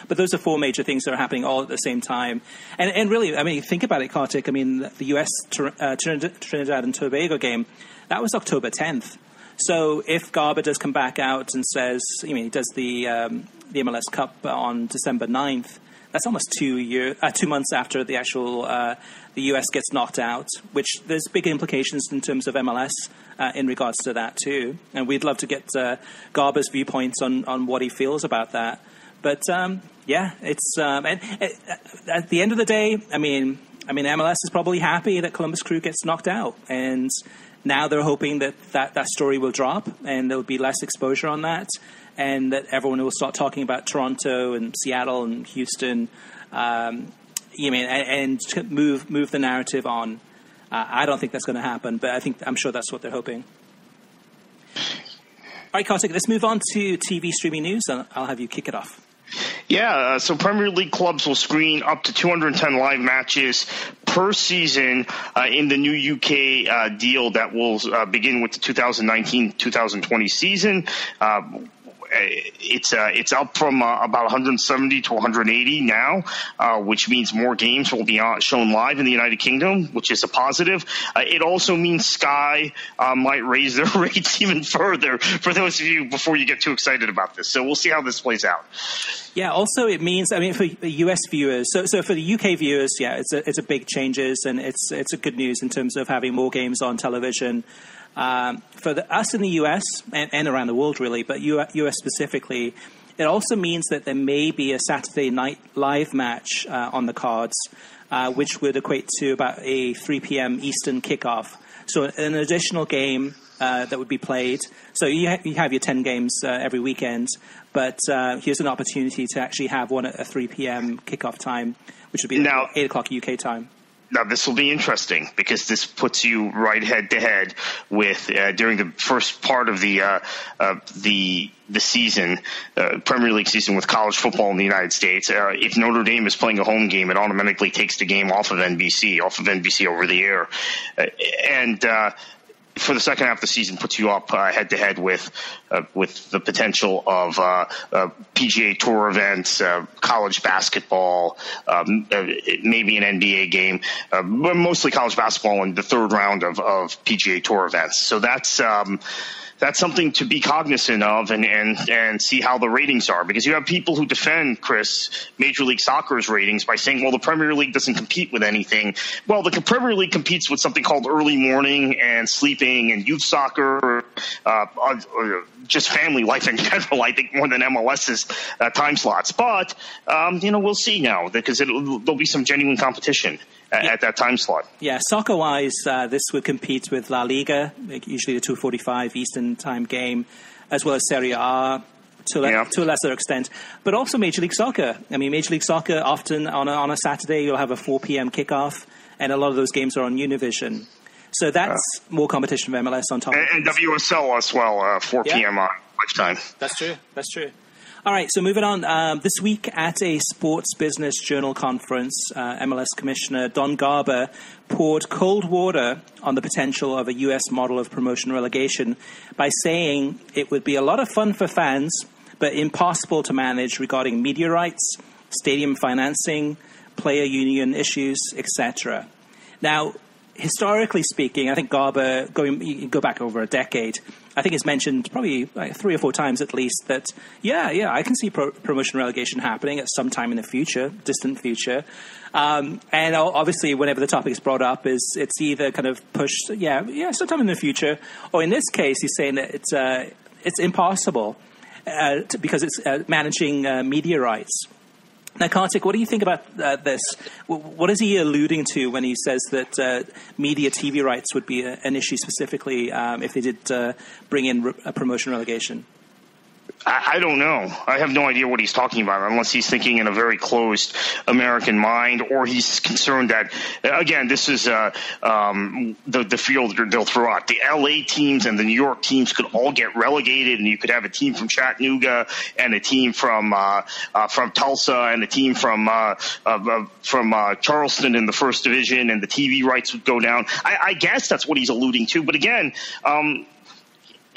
but those are four major things that are happening all at the same time. And, and really, I mean, think about it, Kartik. I mean, the U.S. Uh, Trinidad and Tobago game, that was October 10th. So if Garber does come back out and says, I mean, he does the um, the MLS Cup on December 9th, that's almost two year, uh, two months after the actual uh, the US gets knocked out, which there's big implications in terms of MLS uh, in regards to that too. And we'd love to get uh, Garber's viewpoints on on what he feels about that. But um, yeah, it's um, and, uh, at the end of the day, I mean, I mean, MLS is probably happy that Columbus Crew gets knocked out, and now they're hoping that that, that story will drop and there'll be less exposure on that and that everyone will start talking about Toronto and Seattle and Houston, um, you mean, and, and, move move the narrative on. Uh, I don't think that's going to happen, but I think I'm sure that's what they're hoping. All right, Kartik, let's move on to TV streaming news, and I'll have you kick it off. Yeah, uh, so Premier League clubs will screen up to 210 live matches per season uh, in the new UK uh, deal that will uh, begin with the 2019-2020 season. Uh, it's uh, it's up from uh, about 170 to 180 now, uh, which means more games will be shown live in the United Kingdom, which is a positive. Uh, it also means Sky uh, might raise their rates even further for those of you before you get too excited about this. So we'll see how this plays out. Yeah. Also, it means I mean for US viewers. So so for the UK viewers, yeah, it's a it's a big changes and it's it's a good news in terms of having more games on television. Um, for the, us in the US and, and, around the world, really, but US specifically, it also means that there may be a Saturday night live match uh, on the cards, uh, which would equate to about a 3 p.m. Eastern kickoff. So, an additional game uh, that would be played. So, you, ha- you have your 10 games uh, every weekend, but uh, here's an opportunity to actually have one at a 3 p.m. kickoff time, which would be now, 8 o'clock UK time. Now this will be interesting because this puts you right head to head with uh, during the first part of the uh, uh, the the season, uh, Premier League season with college football in the United States. Uh, if Notre Dame is playing a home game, it automatically takes the game off of NBC, off of NBC over the air, uh, and for the second half of the season puts you up head to head with uh, with the potential of uh, uh, PGA Tour events, uh, college basketball, um, uh, maybe an NBA game, but mostly college basketball in the third round of, of PGA Tour events. So that's. Um, that's something to be cognizant of and, and, and see how the ratings are because you have people who defend Chris Major League Soccer's ratings by saying, well, the Premier League doesn't compete with anything. Well, the Premier League competes with something called early morning and sleeping and youth soccer, uh, uh, just family life in general. I think more than MLS's uh, time slots, but um, you know we'll see now because there'll be some genuine competition at, yeah. at that time slot. Yeah, soccer wise, uh, this would compete with La Liga, usually the 2:45 Eastern time game, as well as Serie A. To, le- yeah. to a lesser extent, but also Major League Soccer. I mean, Major League Soccer often on a, on a Saturday you'll have a 4 p.m. kickoff, and a lot of those games are on Univision. So that's uh, more competition for MLS on top. And, and WSL as well, uh, 4 yeah. p.m. on lifetime. That's true. That's true. All right, so moving on. Um, this week at a Sports Business Journal conference, uh, MLS Commissioner Don Garber poured cold water on the potential of a U.S. model of promotion relegation by saying it would be a lot of fun for fans, but impossible to manage regarding media rights, stadium financing, player union issues, etc. Now, historically speaking, I think Garber, going go back over a decade, I think it's mentioned probably like three or four times at least that yeah, yeah, I can see pro- promotion relegation happening at some time in the future, distant future. Um, and obviously, whenever the topic is brought up, is it's either kind of pushed, yeah, yeah, sometime in the future, or in this case, he's saying that it's. Uh, it's impossible uh, to, because it's uh, managing uh, media rights. Now, Kartik, what do you think about uh, this? What is he alluding to when he says that uh, media TV rights would be a, an issue specifically um, if they did uh, bring in re- a promotion relegation? I, I don't know. I have no idea what he's talking about unless he's thinking in a very closed American mind or he's concerned that, again, this is uh, um, the, the field they'll throw out. The LA teams and the New York teams could all get relegated and you could have a team from Chattanooga and a team from, uh, uh, from Tulsa and a team from, uh, uh, from uh, Charleston in the first division and the TV rights would go down. I, I guess that's what he's alluding to. But again, um,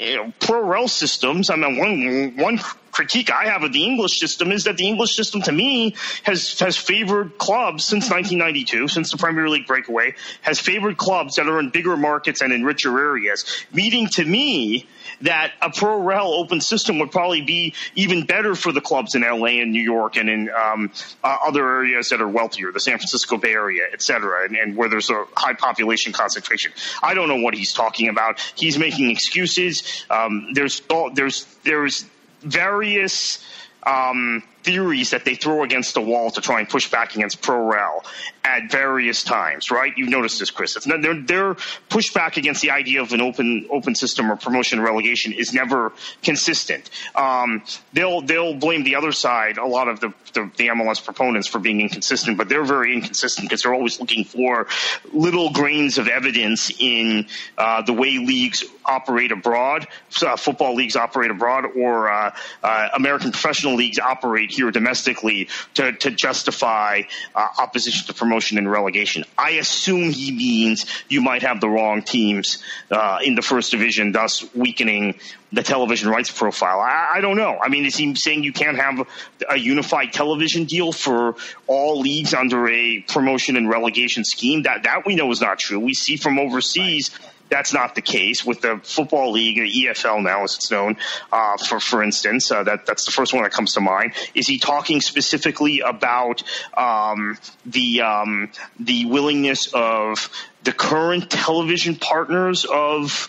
you know, pro rel systems. I mean, one one critique I have of the English system is that the English system, to me, has has favored clubs since 1992, since the Premier League breakaway, has favored clubs that are in bigger markets and in richer areas. Meaning, to me, that a pro rel open system would probably be even better for the clubs in LA and New York and in um, uh, other areas that are wealthier, the San Francisco Bay Area, et cetera, and, and, where there's a high population concentration. I don't know what he's talking about. He's making excuses. Um, there's there's there's various um, theories that they throw against the wall to try and push back against pro rel at various times, right? You've noticed this, Chris. It's not, their, their pushback against the idea of an open open system or promotion and relegation is never consistent. Um, they'll they'll blame the other side, a lot of the, the, the MLS proponents, for being inconsistent, but they're very inconsistent because they're always looking for little grains of evidence in uh, the way leagues operate abroad, uh, football leagues operate abroad, or uh, uh American professional leagues operate here domestically to, to justify uh, opposition to promotion and relegation. I assume he means you might have the wrong teams uh, in the first division, thus weakening the television rights profile. I, I, don't know. I mean, is he saying you can't have a unified television deal for all leagues under a promotion and relegation scheme? That that we know is not true. We see from overseas. Right that's not the case with the football league, the EFL now as it's known, uh, for for instance. Uh, that that's the first one that comes to mind. Is he talking specifically about um, the um, the willingness of the current television partners of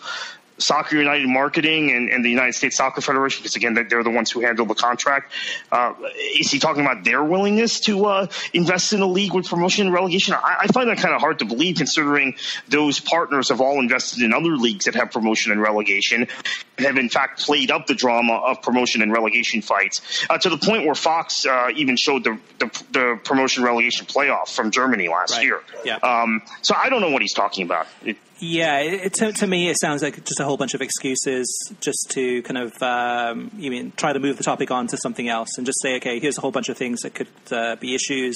Soccer United marketing and, and, the United States Soccer Federation, because again, they're the ones who handle the contract. Uh, is he talking about their willingness to uh, invest in a league with promotion and relegation? I, I find that kind of hard to believe, considering those partners have all invested in other leagues that have promotion and relegation, and have in fact played up the drama of promotion and relegation fights uh, to the point where Fox uh, even showed the, the, the, promotion relegation playoff from Germany last right. year. Yeah. Um, so I don't know what he's talking about. It, yeah, it, to, to, me, it sounds like just a whole bunch of excuses just to kind of, um, you mean, try to move the topic on to something else and just say, okay, here's a whole bunch of things that could uh, be issues,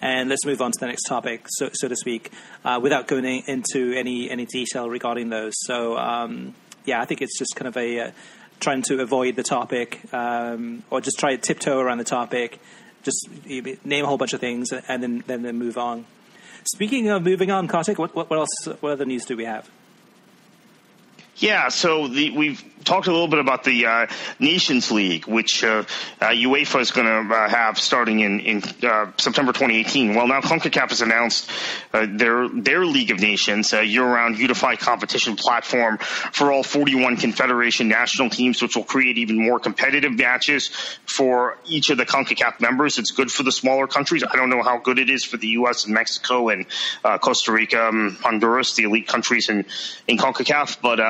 and let's move on to the next topic, so, so to speak, uh, without going into any any detail regarding those. So, um, yeah, I think it's just kind of a uh, trying to avoid the topic um, or just try to tiptoe around the topic, just name a whole bunch of things and then then, then move on. Speaking of moving on, Kartik, what, what, else? What other news do we have? Yeah, so the, we've talked a little bit about the uh, Nations League, which uh, uh, UEFA is going to uh, have starting in, in uh, September 2018. Well, now CONCACAF has announced uh, their their League of Nations, a year-round unified competition platform for all 41 Confederation national teams, which will create even more competitive matches for each of the CONCACAF members. It's good for the smaller countries. I don't know how good it is for the U.S. and Mexico and Costa Rica, um, Honduras, the elite countries in in CONCACAF, but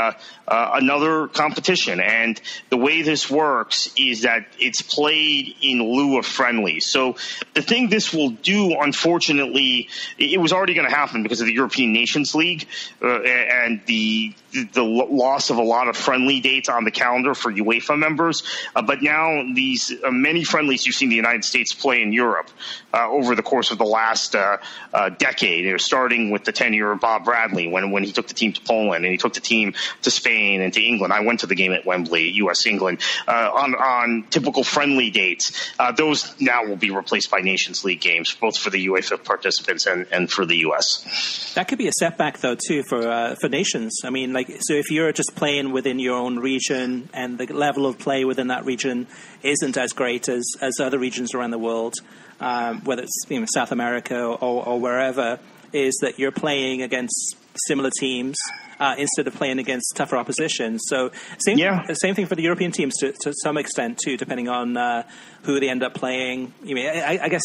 another competition competition. And the way this works is that it's played in lieu of friendly. So the thing this will do, unfortunately, it was already going to happen because of the European Nations League uh, and the the loss of a lot of friendly dates on the calendar for UEFA members. Uh, but now these uh, many friendlies you've seen the United States play in Europe uh, over the course of the last uh, uh, decade, you starting with the tenure of Bob Bradley when when he took the team to Poland and he took the team to Spain and to England. I went to the game at Wembley, U.S. England, uh, on on typical friendly dates. Those now will be replaced by Nations League games, both for the UEFA participants and, and for the U.S. That could be a setback, though, too, for for nations. I mean, like, so if you're just playing within your own region and the level of play within that region isn't as great as as other regions around the world, um, whether it's you know, South America or, or wherever, is that you're playing against similar teams uh, instead of playing against tougher opposition. So same yeah. same thing for the European teams to, to some extent too, depending on uh, who they end up playing. I mean, I, I, guess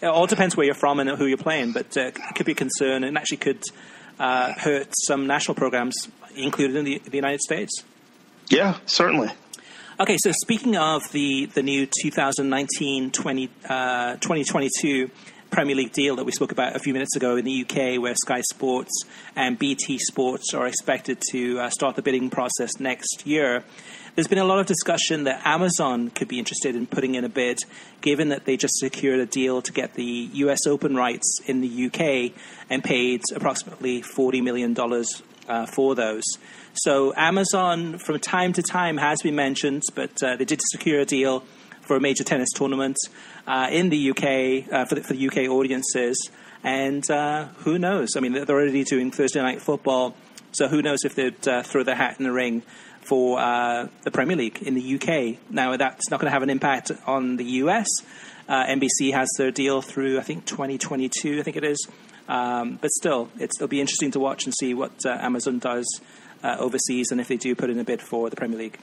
it all depends where you're from and who you're playing, but uh, it could be a concern and actually could uh, hurt some national programs, included in the, the United States. Yeah, certainly. Okay, so speaking of the, the new 2019 20, uh, 2022 Premier League deal that we spoke about a few minutes ago in the UK, where Sky Sports and BT Sports are expected to uh, start the bidding process next year. There's been a lot of discussion that Amazon could be interested in putting in a bid, given that they just secured a deal to get the US Open rights in the UK and paid approximately $40 million uh, for those. So Amazon, from time to time, has been mentioned, but uh, they did secure a deal for a major tennis tournament uh, in the UK uh, for the, for, the, UK audiences. And uh, who knows? I mean, they're already doing Thursday night football, so who knows if they'd uh, throw their hat in the ring for the Premier League in the UK. Now, that's not going to have an impact on the US. NBC has their deal through, I think, 2022, I think it is. Um, but still, it'll be interesting to watch and see what Amazon does overseas and if they do put in a bid for the Premier League.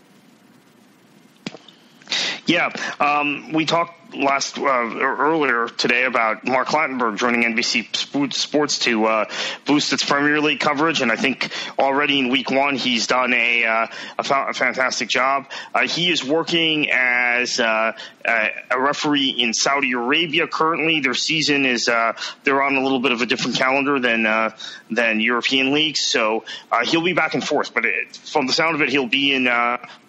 Yeah, um, we talked last uh, earlier today about Mark Clattenburg joining NBC Sports to uh, boost its Premier League coverage, and I think already in Week One he's done a uh, a, fa- a, fantastic job. Uh, he is working as uh, a referee in Saudi Arabia currently. Their season is they're on a little bit of a different calendar than than European leagues, so he'll be back and forth. But it, from the sound of it, he'll be in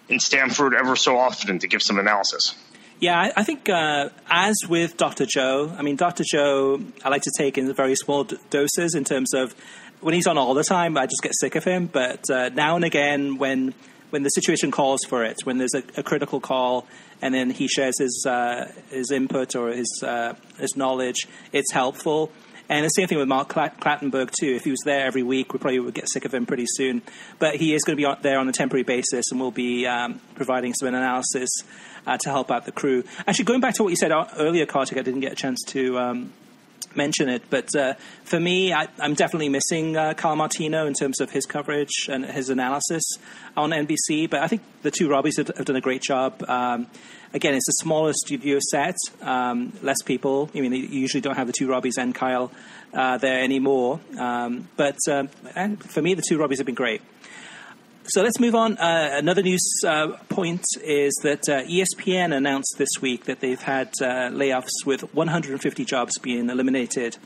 in Stamford ever so often to give some analysis. Yeah, I think uh, as with Dr. Joe, I mean, Dr. Joe, I like to take in very small d- doses in terms of when he's on all the time, I just get sick of him. But uh, now and again, when when the situation calls for it, when there's a, a critical call, and then he shares his uh, his input or his uh, his knowledge, it's helpful. And the same thing with Mark Clattenburg too. If he was there every week, we probably would get sick of him pretty soon. But he is going to be there on a temporary basis, and we'll be um, providing some analysis uh, to help out the crew. Actually, going back to what you said earlier, Kartik, I didn't get a chance to. Um, mention it, but uh, for me, I, am definitely missing uh, Kyle Martino in terms of his coverage and his analysis on NBC. But I think the two Robbies have, have done a great job. Um, again, it's a smaller studio set, um, less people. I mean, you usually don't have the two Robbies and Kyle uh, there anymore. Um, but um, and for me, the two Robbies have been great. So let's move on. Uh, another news uh, point is that uh, ESPN announced this week that they've had uh, layoffs with 150 jobs being eliminated.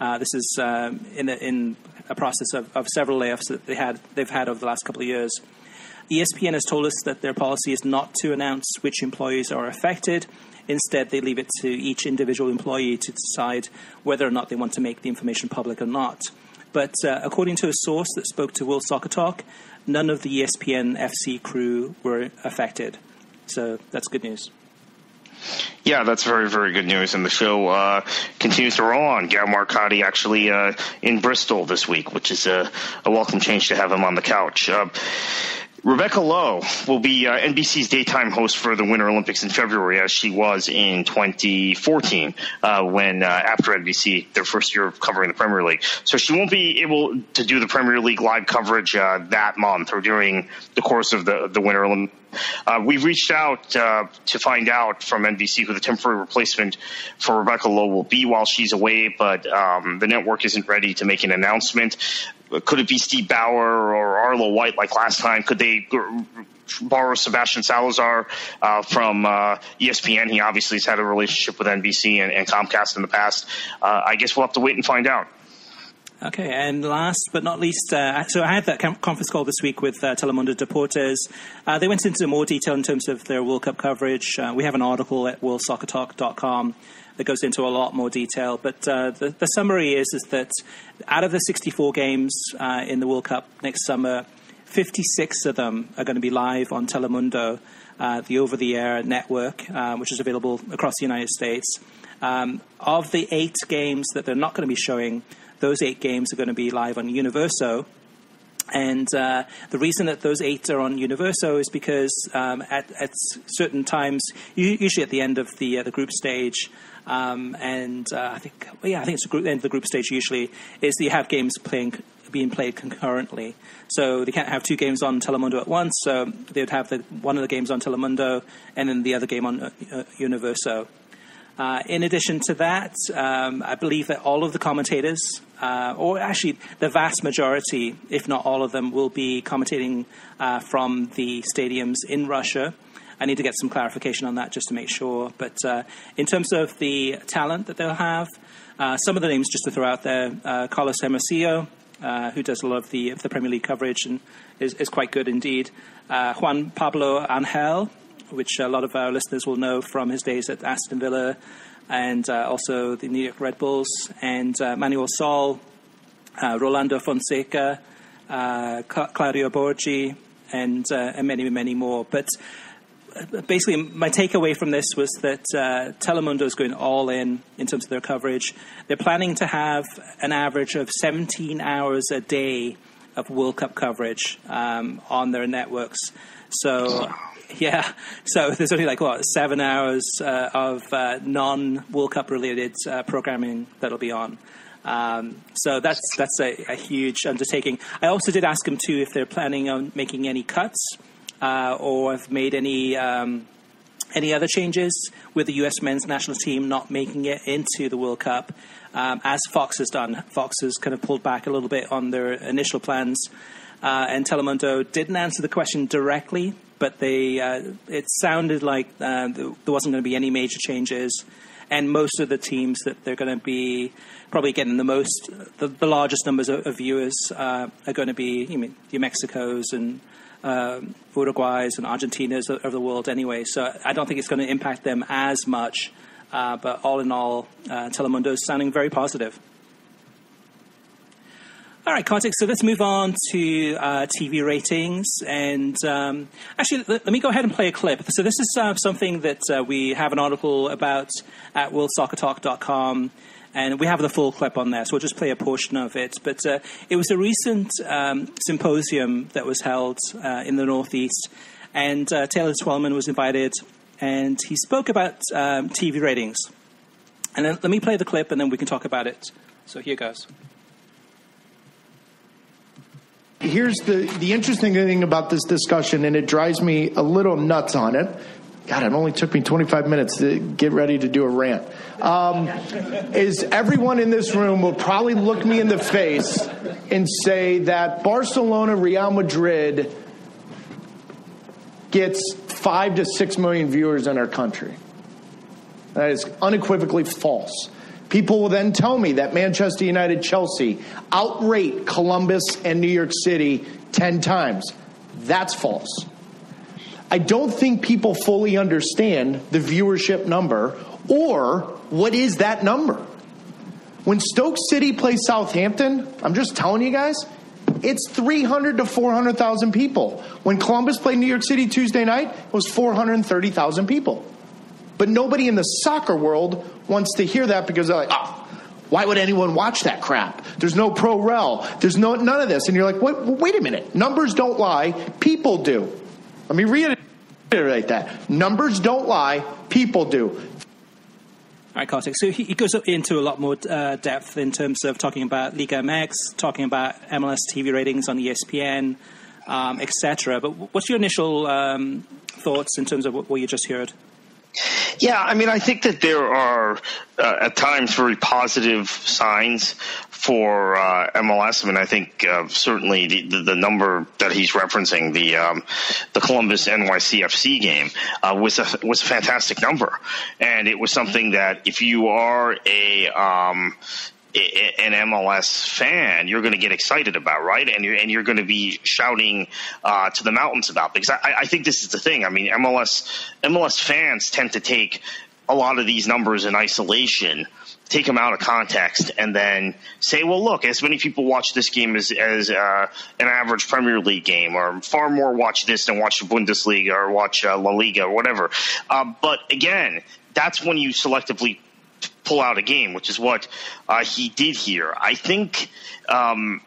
Uh, this is um, in, a, in, a, process of, of, several layoffs that they had, they've had over the last couple of years. ESPN has told us that their policy is not to announce which employees are affected. Instead, they leave it to each individual employee to decide whether or not they want to make the information public or not. But uh, according to a source that spoke to World Soccer Talk, none of the ESPN FC crew were affected. So that's good news. Yeah, that's very, very good news. And the show uh, continues to roll on. Gab Marcotti actually uh, in Bristol this week, which is a, a, welcome change to have him on the couch. Uh, Rebecca Lowe will be uh, NBC's daytime host for the Winter Olympics in February, as she was in 2014, uh, when uh, after NBC, their first year of covering the Premier League. So she won't be able to do the Premier League live coverage uh, that month or during the course of the the Winter Olympics. Uh, we've reached out uh, to find out from NBC who the temporary replacement for Rebecca Lowe will be while she's away, but um, the network isn't ready to make an announcement. Could it be Steve Bauer or Arlo White like last time? Could they borrow Sebastian Salazar uh, from uh, ESPN? He obviously has had a relationship with NBC and, and Comcast in the past. Uh, I guess we'll have to wait and find out. Okay, and last but not least, uh, so I had that conference call this week with uh, Telemundo Deportes. Uh, they went into more detail in terms of their World Cup coverage. We have an article at worldsoccertalk.com that goes into a lot more detail. But uh, the, the, summary is, is that out of the 64 games uh, in the World Cup next summer, 56 of them are going to be live on Telemundo, uh, the over the air network, uh, which is available across the United States. Um, of the eight games that they're not going to be showing, those eight games are going to be live on Universo. And uh, the reason that those eight are on Universo is because um, at, at, certain times, usually at the end of the uh, the group stage, um, and uh, I think, well, yeah, I think it's the, group, end of the group stage usually is that you have games playing being played concurrently. So they can't have two games on Telemundo at once. So they would have the, one of the games on Telemundo and then the other game on uh Universo. Uh, in addition to that, um, I believe that all of the commentators, uh, or actually the vast majority, if not all of them, will be commentating uh, from the stadiums in Russia. I need to get some clarification on that just to make sure. But uh, in terms of the talent that they'll have, uh, some of the names just to throw out there: uh, Carlos Hermosillo, who does a lot of the, of the Premier League coverage and is, is quite good indeed. Juan Pablo Angel, which a lot of our listeners will know from his days at Aston Villa and uh, also the New York Red Bulls, and uh, Manuel Sol, uh, Rolando Fonseca, uh, Claudio Borghi, and, uh, and many, many more. But uh, basically, my takeaway from this was that Telemundo is going all in in terms of their coverage. They're planning to have an average of 17 hours a day of World Cup coverage um, on their networks. So yeah, so there's only like what seven hours uh, of uh, non World Cup related uh, programming that'll be on. Um, so that's that's a, a, huge undertaking. I also did ask them too if they're planning on making any cuts uh, or have made any um, any other changes with the U.S. men's national team not making it into the World Cup, um, as Fox has done. Fox has kind of pulled back a little bit on their initial plans. Uh, and Telemundo didn't answer the question directly, but they uh, it sounded like uh, there wasn't going to be any major changes, and most of the teams that they're going to be probably getting the most, the, the largest numbers of, of viewers uh, are going to be you mean New Mexico's and um, Uruguay's and Argentina's of, the world anyway. So I don't think it's going to impact them as much. Uh, but all in all, uh, Telemundo is sounding very positive. All right, context. So let's move on to uh, TV ratings. And um, actually, let, let, me go ahead and play a clip. So this is uh, something that uh, we have an article about at worldsoccertalk.com. And we have the full clip on there, so we'll just play a portion of it. But uh, it was a recent um, symposium that was held uh, in the Northeast, and uh, Taylor Twellman was invited, and he spoke about um, TV ratings. And then, let me play the clip, and then we can talk about it. So here goes here's the, the interesting thing about this discussion, and it drives me a little nuts on it. God, it only took me 25 minutes to get ready to do a rant. Um, is everyone in this room will probably look me in the face and say that Barcelona, Real Madrid gets five to six million viewers in our country. That is unequivocally false. People will then tell me that Manchester United, Chelsea outrate Columbus and New York City 10 times. That's false. I don't think people fully understand the viewership number or what is that number. When Stoke City plays Southampton, I'm just telling you guys, it's 300 to 400,000 people. When Columbus played New York City Tuesday night, it was 430,000 people. But nobody in the soccer world wants to hear that because they're like, oh, why would anyone watch that crap? There's no pro rel. There's no none of this. And you're like, wait, wait a minute. Numbers don't lie. People do. Let me reiterate that. Numbers don't lie. People do. All right, Kartik. So he, goes into a lot more uh, depth in terms of talking about Liga MX, talking about MLS TV ratings on ESPN, um, etc. But what's your initial um, thoughts in terms of what, what you just heard? Yeah, I mean, I think that there are uh, at times very positive signs for uh, MLS. I mean, I think uh, certainly the, the, the, number that he's referencing, the um, the Columbus NYCFC game, uh, was a was a fantastic number, and it was something that if you are a um, an MLS fan, you're going to get excited about, right? And you're and you're going to be shouting uh, to the mountains about because I, I think this is the thing. I mean, MLS MLS fans tend to take a lot of these numbers in isolation, take them out of context, and then say, "Well, look, as many people watch this game as as uh, an average Premier League game, or far more watch this than watch the Bundesliga or watch uh, La Liga or whatever." Uh, but again, that's when you selectively pull out a game, which is what uh, he did here. I think. Um,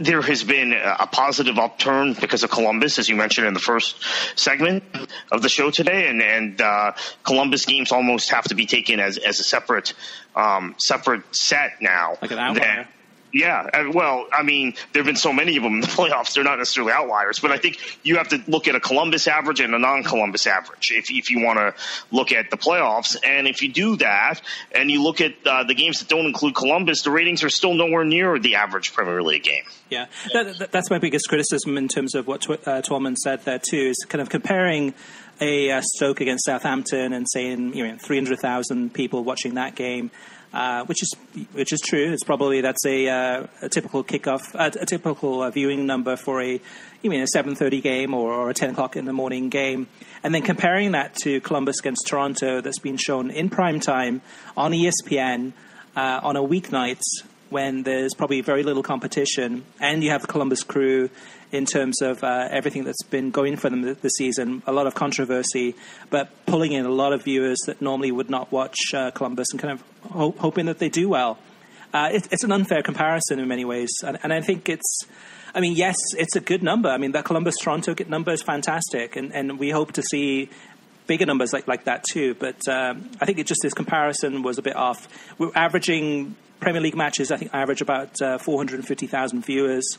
there has been a positive upturn because of Columbus, as you mentioned in the first segment of the show today, and and uh, Columbus games almost have to be taken as as a separate um, separate set now. Like an outlier. Yeah, well, I mean, there have been so many of them in the playoffs; they're not necessarily outliers. But I think you have to look at a Columbus average and a non-Columbus average if if you want to look at the playoffs. And if you do that, and you look at uh, the games that don't include Columbus, the ratings are still nowhere near the average Premier League game. Yeah, that, that's my biggest criticism in terms of what Tw- uh, Twellman said there too. Is kind of comparing a uh, Stoke against Southampton and saying you know 300,000 people watching that game uh, which is which is true. It's probably that's a, uh, a typical kickoff, uh, a typical uh, viewing number for a you mean a 7:30 game or, or, a 10 o'clock in the morning game, and then comparing that to Columbus against Toronto, that's been shown in prime time on ESPN uh, on a weeknight when there's probably very little competition, and you have the Columbus Crew in terms of uh, everything that's been going for them this season. A lot of controversy, but pulling in a lot of viewers that normally would not watch uh, Columbus and kind of ho- hoping that they do well. Uh, it, it's an unfair comparison in many ways, and, and, I think it's. I mean, yes, it's a good number. I mean, that Columbus Toronto number is fantastic, and, and we hope to see bigger numbers like, like that too. But um, I think it just this comparison was a bit off. We're averaging Premier League matches. I think average about uh, 450,000 viewers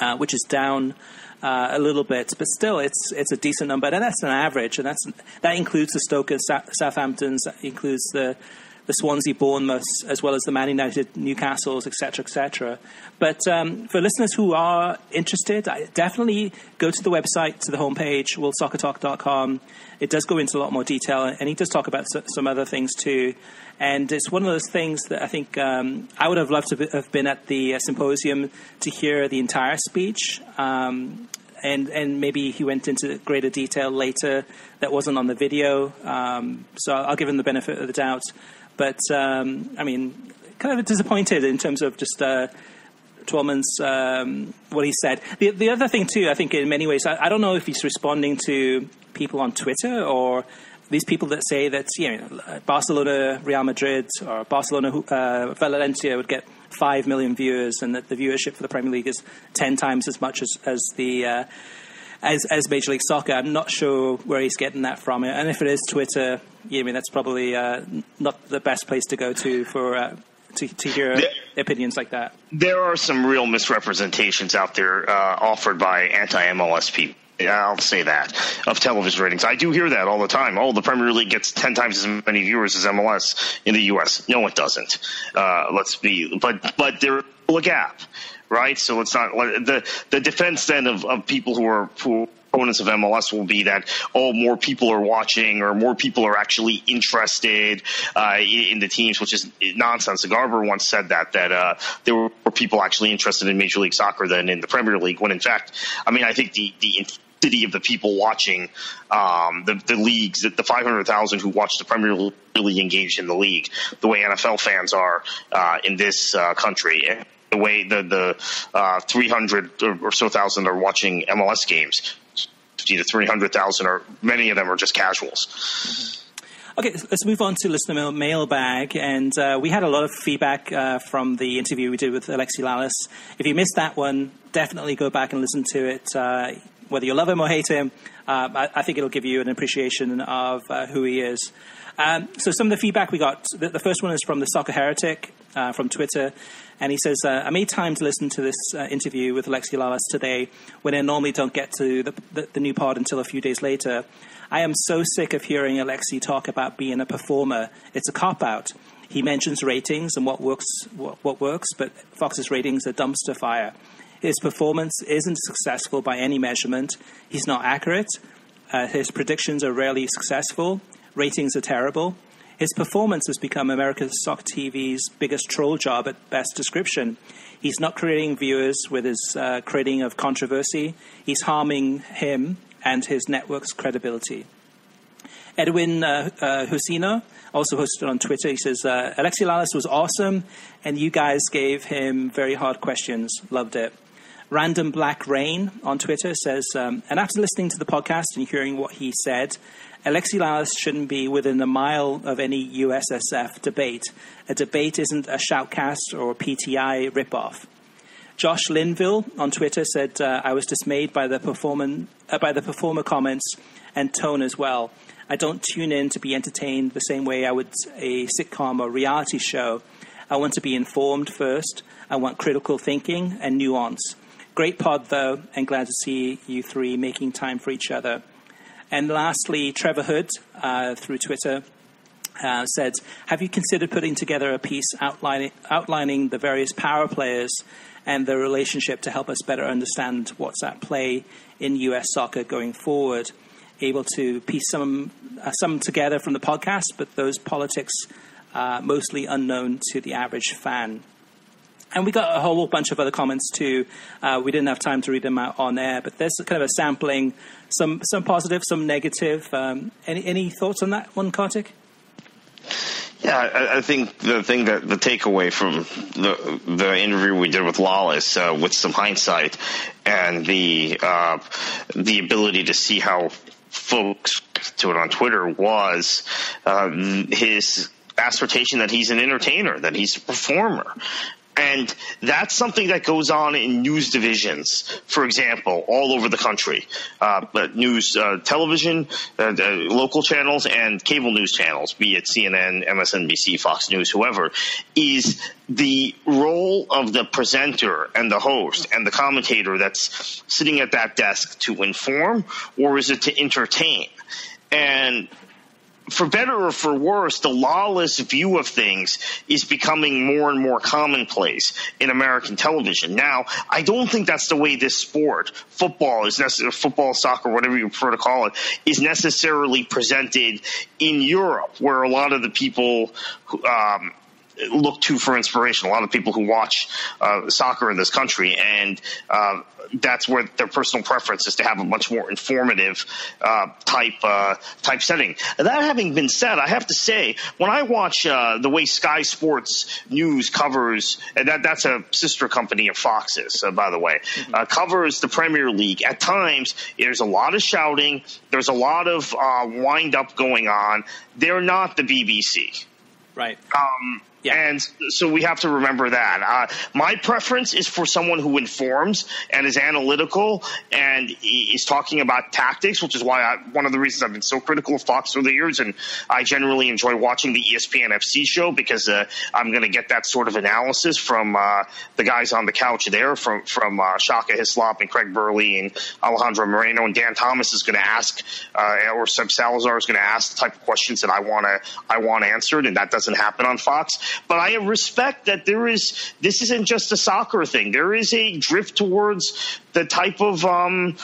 uh, which is down uh, a little bit, but still it's it's a decent number, and that's an average, and that's that includes the Stoke and Southamptons, includes the the Swansea Bournemouths, as well as the Man United Newcastles, etc., etc. But um, for listeners who are interested, I definitely go to the website, to the homepage, worldsoccertalk.com. It does go into a lot more detail, and he does talk about some other things too. And it's one of those things that I think um, I would have loved to have been at the uh, symposium to hear the entire speech. Um, and and maybe he went into greater detail later that wasn't on the video. Um, so I'll give him the benefit of the doubt. But um, I mean, kind of disappointed in terms of just. Uh, Twellman's um, what he said. The, the other thing too, I think in many ways, I, I don't know if he's responding to people on Twitter or these people that say that you know Barcelona, Real Madrid, or Barcelona, uh, Valencia would get five million viewers, and that the viewership for the Premier League is ten times as much as as the uh, as as Major League Soccer. I'm not sure where he's getting that from, and if it is Twitter, yeah, I mean that's probably uh, not the best place to go to for. Uh, to, to, hear there, opinions like that. There are some real misrepresentations out there uh, offered by anti-MLS people I'll say that of television ratings. I do hear that all the time. Oh, the Premier League gets ten times as many viewers as MLS in the U.S. No, it doesn't. Uh, let's be, but but there's a gap, right? So it's not the the defense then of, of people who are who opponents of MLS will be that oh more people are watching or more people are actually interested uh, in the teams, which is nonsense. Garber once said that that uh, there were people actually interested in Major League Soccer than in the Premier League. When in fact, I mean I think the the city of the people watching um, the, the leagues, the 500,000 who watch the Premier League really engaged in the league, the way NFL fans are uh, in this uh, country. The way the the uh, 300 or so thousand are watching MLS games, 50 to 300,000 or many of them are just casuals. Mm-hmm. Okay, let's move on to listener mailbag. And uh, we had a lot of feedback uh, from the interview we did with Alexi Lalas. If you missed that one, definitely go back and listen to it. Uh, whether you love him or hate him, uh, I, I, think it'll give you an appreciation of uh, who he is. Um, so some of the feedback we got, the, the first one is from the Soccer Heretic uh, from Twitter, and he says, uh, I made time to listen to this uh, interview with Alexi Lalas today when I normally don't get to the, the, the new pod until a few days later. I am so sick of hearing Alexi talk about being a performer. It's a cop out. He mentions ratings and what works, what, what works, but Fox's ratings are dumpster fire. His performance isn't successful by any measurement. He's not accurate. Uh, his predictions are rarely successful. Ratings are terrible. His performance has become America's sock TV's biggest troll job at best description. He's not creating viewers with his uh, creating of controversy. He's harming him and his network's credibility. Edwin uh, uh, Husino, also hosted on Twitter, he says, uh, Alexi Lalas was awesome, and you guys gave him very hard questions. Loved it. Random Black Rain on Twitter says, um, and after listening to the podcast and hearing what he said, Alexi Lalas shouldn't be within a mile of any USSF debate. A debate isn't a shoutcast or a PTI ripoff. Josh Linville on Twitter said, uh, I was dismayed by the, performan- uh, by the performer comments and tone as well. I don't tune in to be entertained the same way I would a sitcom or reality show. I want to be informed first. I want critical thinking and nuance. Great pod, though, and glad to see you three making time for each other. And lastly, Trevor Hood uh, through Twitter uh, said, Have you considered putting together a piece outlining, outlining the various power players and their relationship to help us better understand what's at play in US soccer going forward? Able to piece some, uh, some together from the podcast, but those politics uh, mostly unknown to the average fan. And we got a whole bunch of other comments too. Uh, we didn't have time to read them out on air, but there's kind of a sampling, some some positive, some negative. Um, any any thoughts on that one, Kartik? Yeah, I, I, think the thing that the takeaway from the the interview we did with Lalas, uh, with some hindsight, and the uh, the ability to see how folks to it on Twitter was uh, his assertion that he's an entertainer, that he's a performer, and that's something that goes on in news divisions, for example, all over the country. Uh, news, uh, television, uh, local channels, and cable news channels, be it CNN, MSNBC, Fox News, whoever, is the role of the presenter and the host and the commentator that's sitting at that desk to inform, or is it to entertain? And for better or for worse, the Lalas view of things is becoming more and more commonplace in American television. Now, I don't think that's the way this sport, football is necessarily football, soccer, whatever you prefer to call it, is necessarily presented in Europe, where a lot of the people, um, look to for inspiration. A lot of people who watch uh, soccer in this country, and uh, that's where their personal preference is to have a much more informative uh, type uh, type setting. That having been said, I have to say when I watch uh, the way Sky Sports News covers, and that that's a sister company of Fox's, uh, by the way, mm-hmm. covers the Premier League. At times, there's a lot of shouting. There's a lot of wind up going on. They're not the BBC. Right. Um, yeah. And so we have to remember that. Uh, my preference is for someone who informs and is analytical and is talking about tactics, which is why I, one of the reasons I've been so critical of Fox through the years. And I generally enjoy watching the ESPN FC show because uh, I'm going to get that sort of analysis from uh, the guys on the couch there, from from uh, Shaka Hislop and Craig Burley and Alejandro Moreno. And Dan Thomas is going to ask, uh, or Seb Salazar is going to ask the type of questions that I want to I want answered, and that doesn't happen on Fox. But I respect that there is, this isn't just a soccer thing. There is a drift towards the type of um,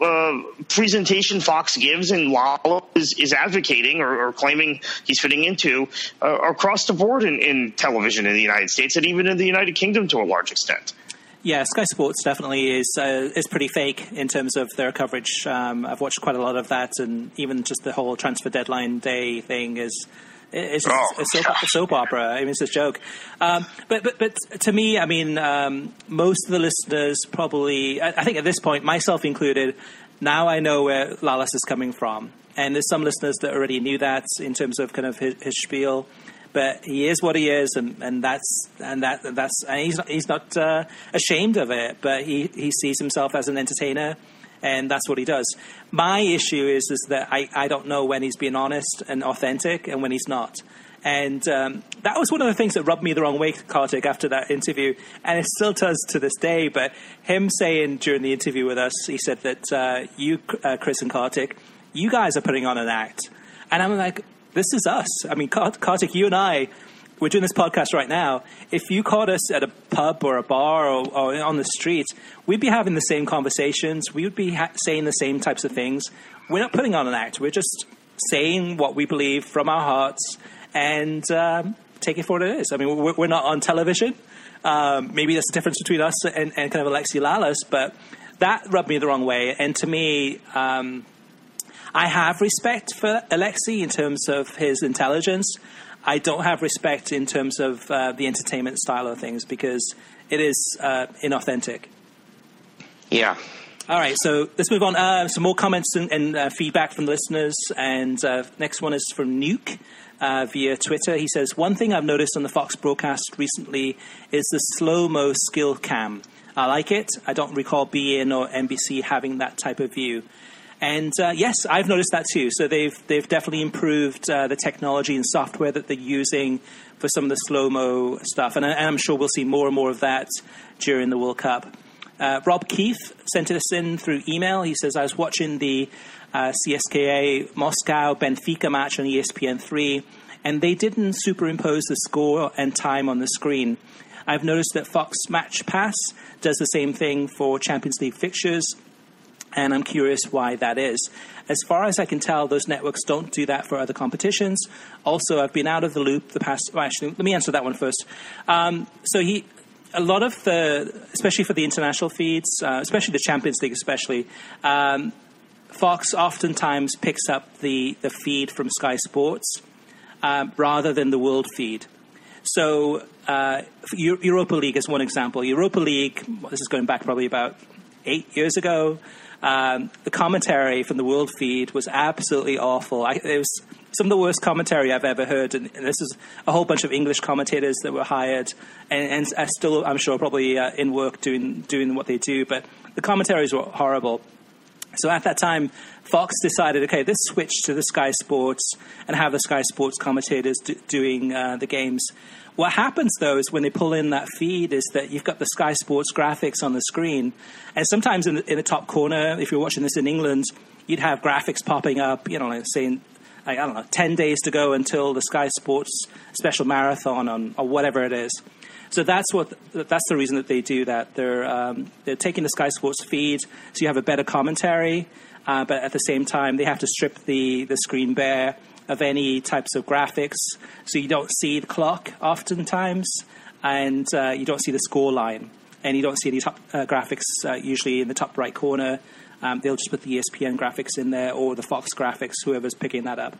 uh, presentation Fox gives and Lalas is, is advocating or, or, claiming he's fitting into uh, across the board in, in television in the United States and even in the United Kingdom to a large extent. Yeah, Sky Sports definitely is uh, is pretty fake in terms of their coverage. Um, I've watched quite a lot of that, and even just the whole transfer deadline day thing is it's oh, a, soap, soap, opera. I mean, it's a joke. Um, but, but, but to me, I mean, um, most of the listeners probably, I, I, think at this point, myself included, now I know where Lalas is coming from. And there's some listeners that already knew that in terms of kind of his, his spiel. But he is what he is, and, and that's and that that's and he's not, he's not uh, ashamed of it. But he, he sees himself as an entertainer and that's what he does. My issue is is that I, I don't know when he's being honest and authentic and when he's not. And um, that was one of the things that rubbed me the wrong way, Kartik, after that interview. And it still does to this day. But him saying during the interview with us, he said that uh, you, uh, Chris and Kartik, you guys are putting on an act. And I'm like, this is us. I mean, Kartik, you and I we're doing this podcast right now. If you caught us at a pub or a bar or, or on the street, we'd be having the same conversations. We would be ha- saying the same types of things. We're not putting on an act. We're just saying what we believe from our hearts and um, take it for what it is. I mean, we're, we're not on television. Um, maybe that's the difference between us and, and kind of Alexi Lalas, but that rubbed me the wrong way. And to me, um, I have respect for Alexi in terms of his intelligence. I don't have respect in terms of uh, the entertainment style of things because it is uh, inauthentic. Yeah. All right, so let's move on. Uh, some more comments and, and uh, feedback from the listeners. And uh, next one is from Nuke. Uh, via Twitter. He says, One thing I've noticed on the Fox broadcast recently is the slow mo skill cam. I like it. I don't recall beIN or NBC having that type of view. And uh, yes, I've noticed that too. So they've they've definitely improved uh, the technology and software that they're using for some of the slow mo stuff, and, I, am sure we'll see more and more of that during the World Cup. Uh, Rob Keith sent us in through email. He says I was watching the uh, CSKA Moscow Benfica match on ESPN3, and they didn't superimpose the score and time on the screen. I've noticed that Fox Match Pass does the same thing for Champions League fixtures and I'm curious why that is. As far as I can tell, those networks don't do that for other competitions. Also, I've been out of the loop the past. Well, actually, let me answer that one first. Um, so he. A lot of the, especially for the international feeds, uh, especially the Champions League, especially, um, Fox oftentimes picks up the, the feed from Sky Sports um, rather than the world feed. So, uh, Europa League is one example. Europa League, this is going back probably about eight years ago. Um, the commentary from the World Feed was absolutely awful. I, it was some of the worst commentary I've ever heard, and, and, this is a whole bunch of English commentators that were hired, and, and are still, I'm sure, probably uh, in work doing doing what they do. But the commentaries were horrible. So at that time, Fox decided, okay, let's switch to the Sky Sports and have the Sky Sports commentators do, doing uh, the games. What happens though is when they pull in that feed is that you've got the Sky Sports graphics on the screen, and sometimes in the, in the top corner, if you're watching this in England, you'd have graphics popping up, you know, like saying I don't know, 10 days to go until the Sky Sports special marathon on, or whatever it is. So that's what that's the reason that they do that. They're um, they're taking the Sky Sports feed, so you have a better commentary, uh, but at the same time they have to strip the the screen bare of any types of graphics, so you don't see the clock oftentimes, and uh, you don't see the score line, and you don't see any top uh, graphics uh, usually in the top right corner. Um, they'll just put the ESPN graphics in there or the Fox graphics, whoever's picking that up.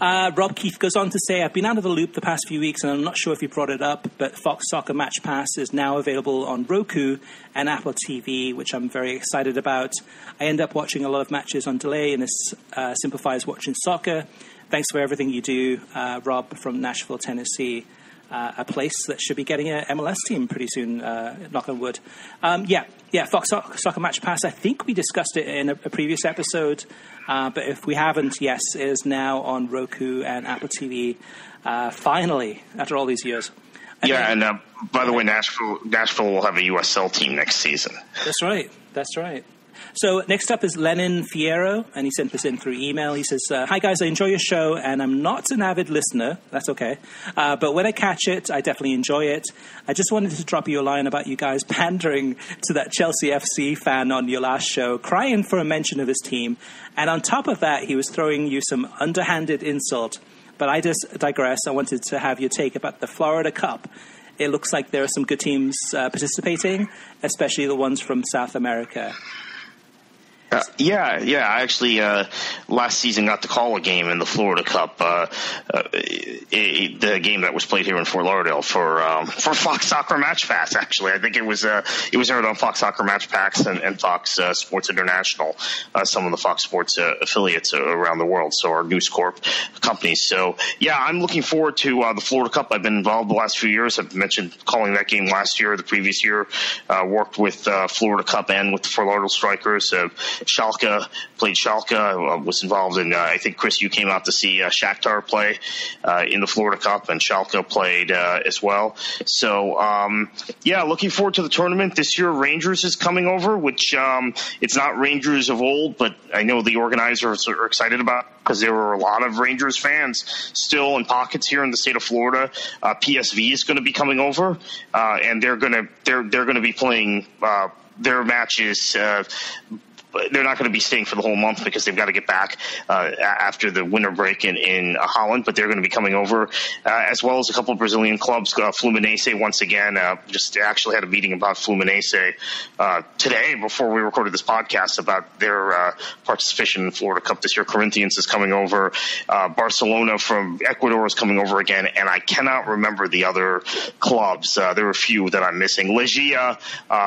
Uh, Rob Keith goes on to say, I've been out of the loop the past few weeks, and I'm not sure if you brought it up, but Fox Soccer Match Pass is now available on Roku and Apple TV, which I'm very excited about. I end up watching a lot of matches on delay, and this uh, simplifies watching soccer. Thanks for everything you do, uh, Rob from Nashville, Tennessee. Uh, a place that should be getting an MLS team pretty soon, uh, knock on wood. Um, yeah, yeah, Fox Soccer Match Pass. I think we discussed it in a, a previous episode. Uh, but if we haven't, yes, it is now on Roku and Apple TV. Uh, finally, after all these years. And yeah, then, and uh, by the way, Nashville Nashville will have a USL team next season. That's right. That's right. So next up is Lennon Fierro, and he sent this in through email. He says, uh, "Hi guys, I enjoy your show, and I'm not an avid listener. That's okay, uh, but when I catch it, I definitely enjoy it. I just wanted to drop you a line about you guys pandering to that Chelsea FC fan on your last show, crying for a mention of his team, and on top of that, he was throwing you some underhanded insult." But I just digress. I wanted to have your take about the Florida Cup it looks like there are some good teams uh, participating, especially the ones from South America. Uh, yeah, yeah. I actually uh, last season got to call a game in the Florida Cup, uh, uh, it, the game that was played here in Fort Lauderdale for um, for Fox Soccer Match Pass. Actually, I think it was uh, it was aired on Fox Soccer Match Pass and, and Fox uh, Sports International, some of the Fox Sports affiliates around the world. So our News Corp companies. So yeah, I'm looking forward to the Florida Cup. I've been involved the last few years. I've mentioned calling that game last year, the previous year. worked with Florida Cup and with the Fort Lauderdale Strikers. Schalke, played Schalke, uh, was involved in, uh, I think, Chris, you came out to see uh, Shakhtar play uh, in the Florida Cup, and Schalke played uh, as well. So, um, yeah, looking forward to the tournament. This year, Rangers is coming over, which um, it's not Rangers of old, but I know the organizers are excited about because there were a lot of Rangers fans still in pockets here in the state of Florida. PSV is going to be coming over, and they're going to they're they're going to be playing their matches uh, they're not going to be staying for the whole month because they've got to get back uh, after the winter break in, in uh, Holland. But they're going to be coming over, uh, as well as a couple of Brazilian clubs. Uh, Fluminense once again. Uh, just actually had a meeting about Fluminense uh, today before we recorded this podcast about their participation in Florida Cup this year. Corinthians is coming over. Barcelona from Ecuador is coming over again, and I cannot remember the other clubs. there are a few that I'm missing. Legia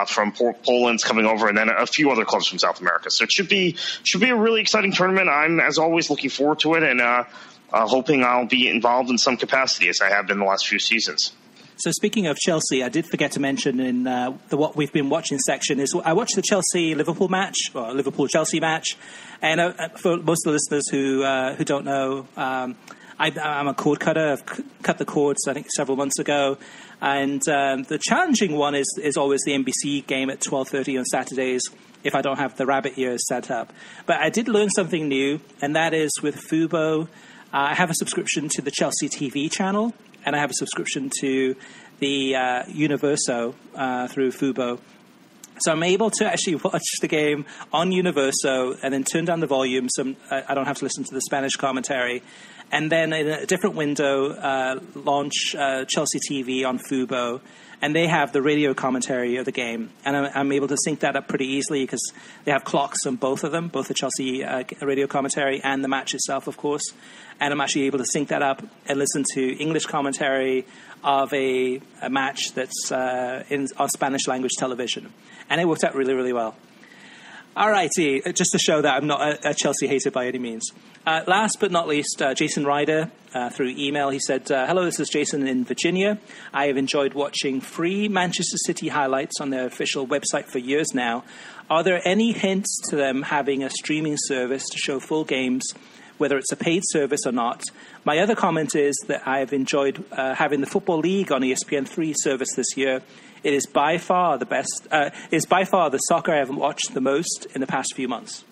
from Poland's coming over, and then a few other clubs from South America. America. So it should be should be a really exciting tournament. I'm as always looking forward to it and uh, uh, hoping I'll be involved in some capacity as I have been the last few seasons. So speaking of Chelsea, I did forget to mention in uh, the what we've been watching section is I watched the Chelsea Liverpool match or Liverpool Chelsea match, and uh, for most of the listeners who uh, who don't know, um, I, am a cord cutter. I've cut the cords I think several months ago, and um, the challenging one is is always the NBC game at 12:30 on Saturdays if I don't have the rabbit ears set up. But I did learn something new, and that is with Fubo. Uh, I have a subscription to the Chelsea TV channel, and I have a subscription to the uh, Universo uh, through Fubo. So I'm able to actually watch the game on Universo and then turn down the volume so I don't have to listen to the Spanish commentary. And then in a different window, uh, launch uh, Chelsea TV on Fubo and they have the radio commentary of the game, and I'm, I'm able to sync that up pretty easily because they have clocks on both of them, both the Chelsea uh, radio commentary and the match itself, of course. And I'm actually able to sync that up and listen to English commentary of a, a match that's uh, in on Spanish language television, and it worked out really, really well. All righty, just to show that I'm not a, a Chelsea hater by any means. Uh, last but not least, uh, Jason Ryder uh, through email. He said, uh, Hello, this is Jason in Virginia. I have enjoyed watching free Manchester City highlights on their official website for years now. Are there any hints to them having a streaming service to show full games, whether it's a paid service or not? My other comment is that I have enjoyed uh, having the Football League on ESPN3 service this year. It is by far the best. Uh, is by far the soccer I have watched the most in the past few months.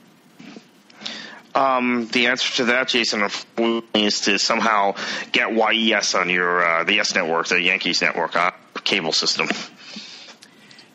Um, the answer to that, Jason, is to somehow get YES on your uh, the YES network, the Yankees network uh, cable system.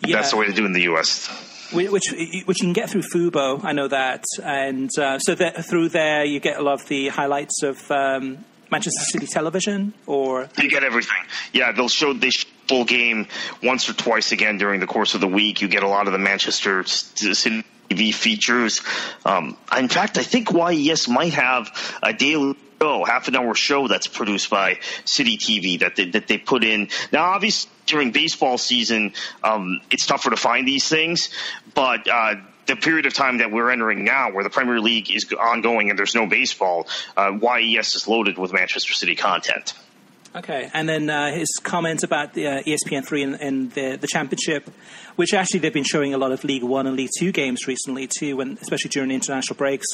Yeah. That's the way to do it in the U.S. Which, which you can get through Fubo, I know that, and uh, so that through there you get a lot of the highlights of um, Manchester City Television, or you get everything. Yeah, they'll show they full game once or twice again during the course of the week. You get a lot of the Manchester City TV features. Um, in fact, I think YES might have a daily show, half an hour show that's produced by City TV that they, that they put in. Now, obviously, during baseball season, um, it's tougher to find these things, but uh, the period of time that we're entering now, where the Premier League is ongoing and there's no baseball, uh, YES is loaded with Manchester City content. Okay, and then uh, his comments about the uh, ESPN3 and, and the, the, championship, which actually they've been showing a lot of League One and League Two games recently too, when, especially during international breaks.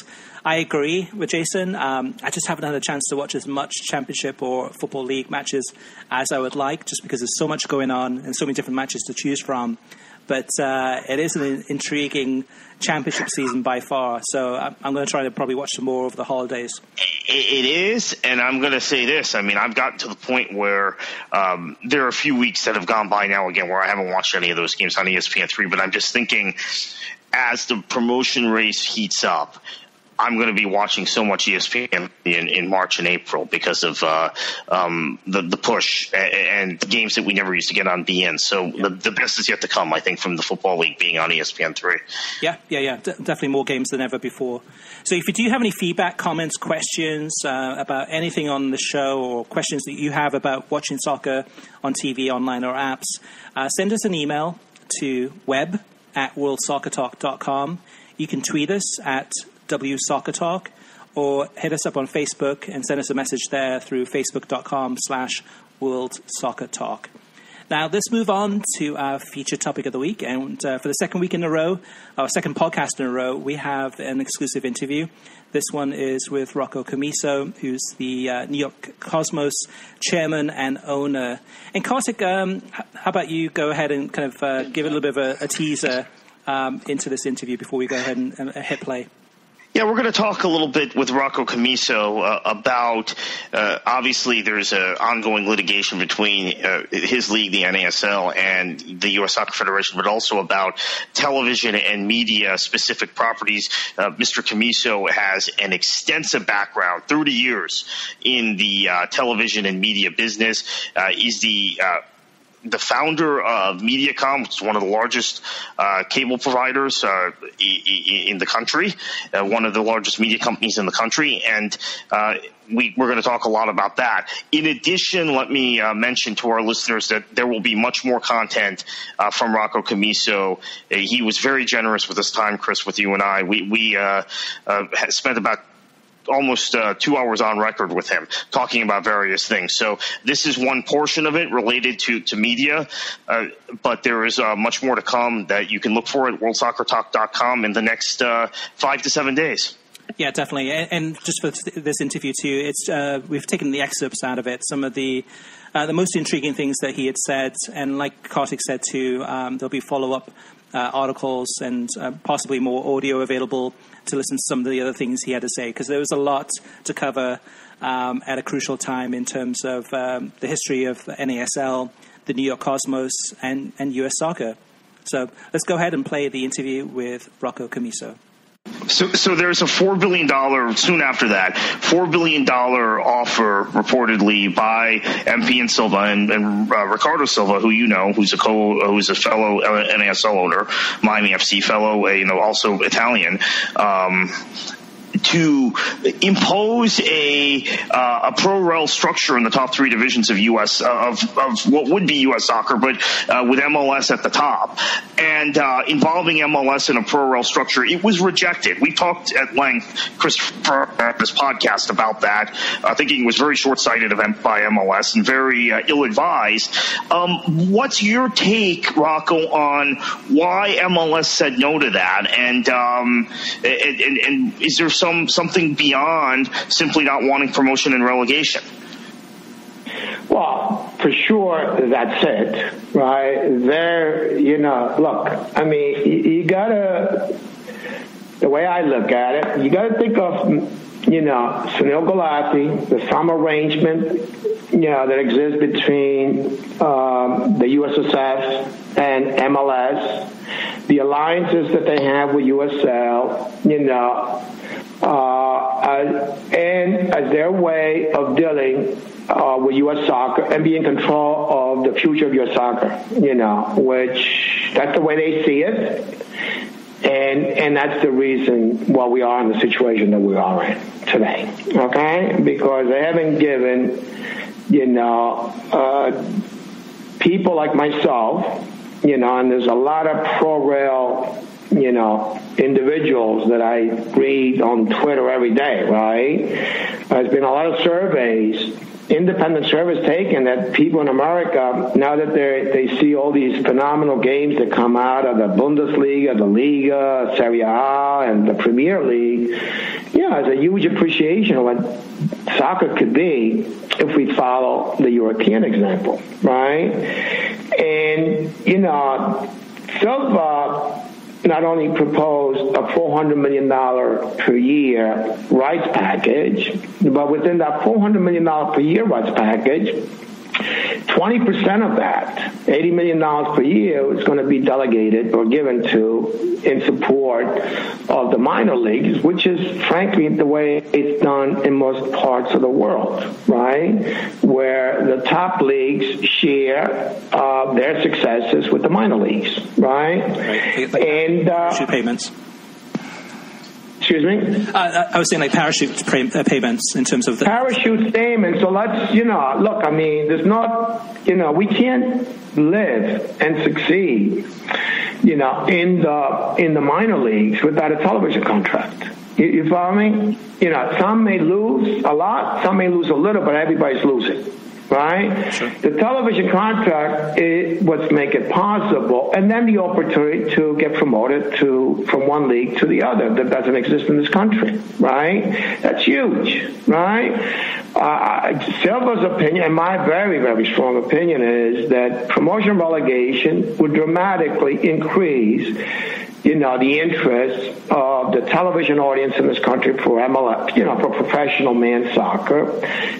I agree with Jason. Um, I just haven't had a chance to watch as much championship or football league matches as I would like, just because there's so much going on and so many different matches to choose from. But uh, it is an intriguing championship season by far. So I'm, going to try to probably watch some more over the holidays. It is, and I'm going to say this. I mean, I've gotten to the point where um, there are a few weeks that have gone by now again where I haven't watched any of those games on ESPN3, but I'm just thinking as the promotion race heats up, I'm going to be watching so much ESPN in, in March and April because of uh, um, the the push and, and, games that we never used to get on beIN. So yeah. the, the best is yet to come, I think, from the football league being on ESPN three. Yeah, yeah, yeah, definitely more games than ever before. So if you do have any feedback, comments, questions uh, about anything on the show, or questions that you have about watching soccer on TV, online, or apps, uh, send us an email to web at worldsoccertalk.com. You can tweet us at W Soccer Talk, or hit us up on Facebook and send us a message there through facebook.com slash World Soccer Talk. Now, let's move on to our feature topic of the week. And uh, for the second week in a row, our second podcast in a row, we have an exclusive interview. This one is with Rocco Commisso, who's the uh, New York Cosmos chairman and owner. And Kartik, um, how about you go ahead and kind of uh, give a little bit of a, a teaser um, into this interview before we go ahead and, and hit play? Yeah, we're going to talk a little bit with Rocco Commisso uh, about. Uh, obviously, there's an ongoing litigation between uh, his league, the NASL, and the U.S. Soccer Federation, but also about television and media specific properties. Uh, Mr. Commisso has an extensive background, 30 years in the uh, television and media business. Uh, he's the the founder of Mediacom, which is one of the largest uh, cable providers uh, in the country, uh, one of the largest media companies in the country, and uh, we, are going to talk a lot about that. In addition, let me uh, mention to our listeners that there will be much more content uh, from Rocco Commisso. he was very generous with his time, Chris, with you and I. We, we spent about almost uh, two hours on record with him talking about various things. So this is one portion of it related to to media, uh, but there is uh, much more to come that you can look for at WorldSoccerTalk.com in the next uh, five to seven days. Yeah, definitely. And, and just for this interview too, it's uh, we've taken the excerpts out of it. Some of the uh, the most intriguing things that he had said, and like Kartik said too, um, there'll be follow up uh, articles and uh, possibly more audio available to listen to some of the other things he had to say because there was a lot to cover um, at a crucial time in terms of um, the history of NASL, the New York Cosmos, and, and U.S. soccer. So let's go ahead and play the interview with Rocco Commisso. So, so there's a four billion dollar soon after that four billion dollar offer reportedly by MP and Silva and, and uh, Ricardo Silva, who you know, who's a co, who's a fellow NASL owner, Miami FC fellow, you know, also Italian. Um, to impose a uh, a pro rel structure in the top three divisions of U.S. Uh, of of what would be U.S. soccer, but uh, with MLS at the top, and uh, involving MLS in a pro rel structure, it was rejected. We talked at length, Christopher, at this podcast about that, uh, thinking it was very short sighted by MLS and very uh, ill advised. Um, what's your take, Rocco, on why MLS said no to that, and um, and, and, and is there some SUM something beyond simply not wanting promotion and relegation. Well, for sure, that's it, right? There, you know, look, I mean, you, you gotta, the way I look at it, you gotta think of, you know, Sunil Gulati, the some arrangement, you know, that exists between um, the USSF and MLS, the alliances that they have with USL, you know, and as their way of dealing uh, with U.S. soccer and be in control of the future of U.S. soccer, you know, which that's the way they see it. And, and that's the reason why we are in the situation that we are in today. Okay? Because they haven't given, you know, uh, people like myself, you know, and there's a lot of pro rel you know, individuals that I read on Twitter every day, right? There's been a lot of surveys, independent surveys taken that people in America, now that they they see all these phenomenal games that come out of the Bundesliga, the Liga, Serie A, and the Premier League, yeah, there's a huge appreciation of what soccer could be if we follow the European example, right? And, you know, Silva not only proposed a $400 million per year rights package, but within that $400 million per year rights package, 20% of that, $80 million per year, is going to be delegated or given to in support of the minor leagues, which is frankly the way it's done in most parts of the world, right? Where the top leagues share uh, their successes with the minor leagues, right? right. And uh, payments. Excuse me? Uh, I was saying like parachute pay- uh, payments in terms of the parachute payments. So let's, you know, look. I mean, there's not, you know, we can't live and succeed, you know, in the in the minor leagues without a television contract. You, you follow me? You know, some may lose a lot, some may lose a little, but everybody's losing right? Sure. The television contract is what's make it possible, and then the opportunity to get promoted to from one league to the other that doesn't exist in this country, right? That's huge, right? Uh, Silva's opinion, and my very, very strong opinion, is that promotion relegation would dramatically increase you know, the interest of the television audience in this country for MLS, you know, for professional men's soccer.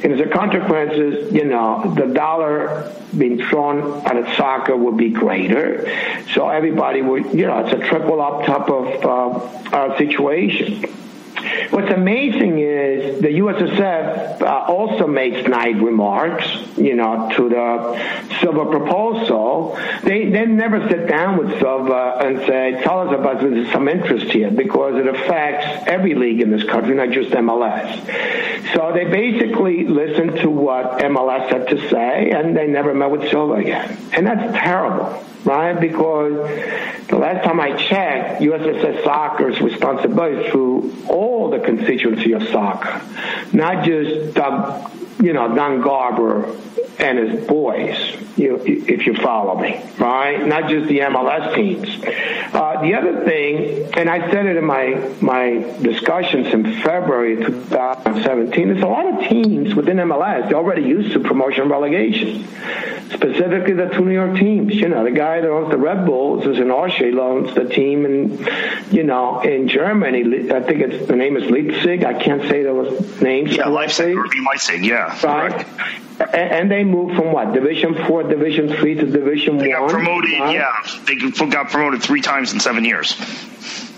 And as a consequence, you know, the dollar being thrown at soccer would be greater. So everybody would, you know, it's a triple up type of uh, situation. What's amazing is the USSF uh, also made snide remarks, you know, to the Silva proposal. They they never sit down with Silva and say, "Tell us about there's some interest here," because it affects every league in this country, not just MLS. So they basically listened to what MLS had to say, and they never met with Silva again, and that's terrible right? Because the last time I checked, USSS Soccer's responsibility through all the constituency of soccer, not just Doug, you know, Don Garber and his boys, you, if you follow me, right? Not just the MLS teams. Uh, the other thing, and I said it in my my discussions in February 2017, there's a lot of teams within MLS they're already used to promotion and relegation. Specifically, the two New York teams. You know, the guy that owns the Red Bulls is in Austria, owns the team in, you know, in Germany. I think it's the name is Leipzig. I can't say those names. Yeah, Leipzig. Leipzig. Yeah. Right. Correct. And they moved from what Division Four, Division Three to Division they One. Got promoted, right? yeah. They got promoted three times in seven years.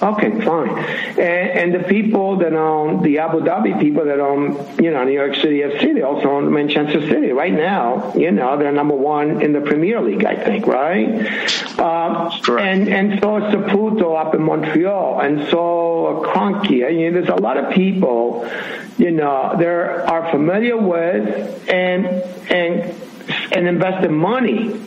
Okay, fine. And, and, the people that own the Abu Dhabi people that own, you know, New York City FC, they also own Manchester City. Right now, you know, they're number one in the Premier League, I think, right? Um, and and so is Saputo up in Montreal, and so Kroenke. I mean, there's a lot of people, you know, they are familiar with and and and invested money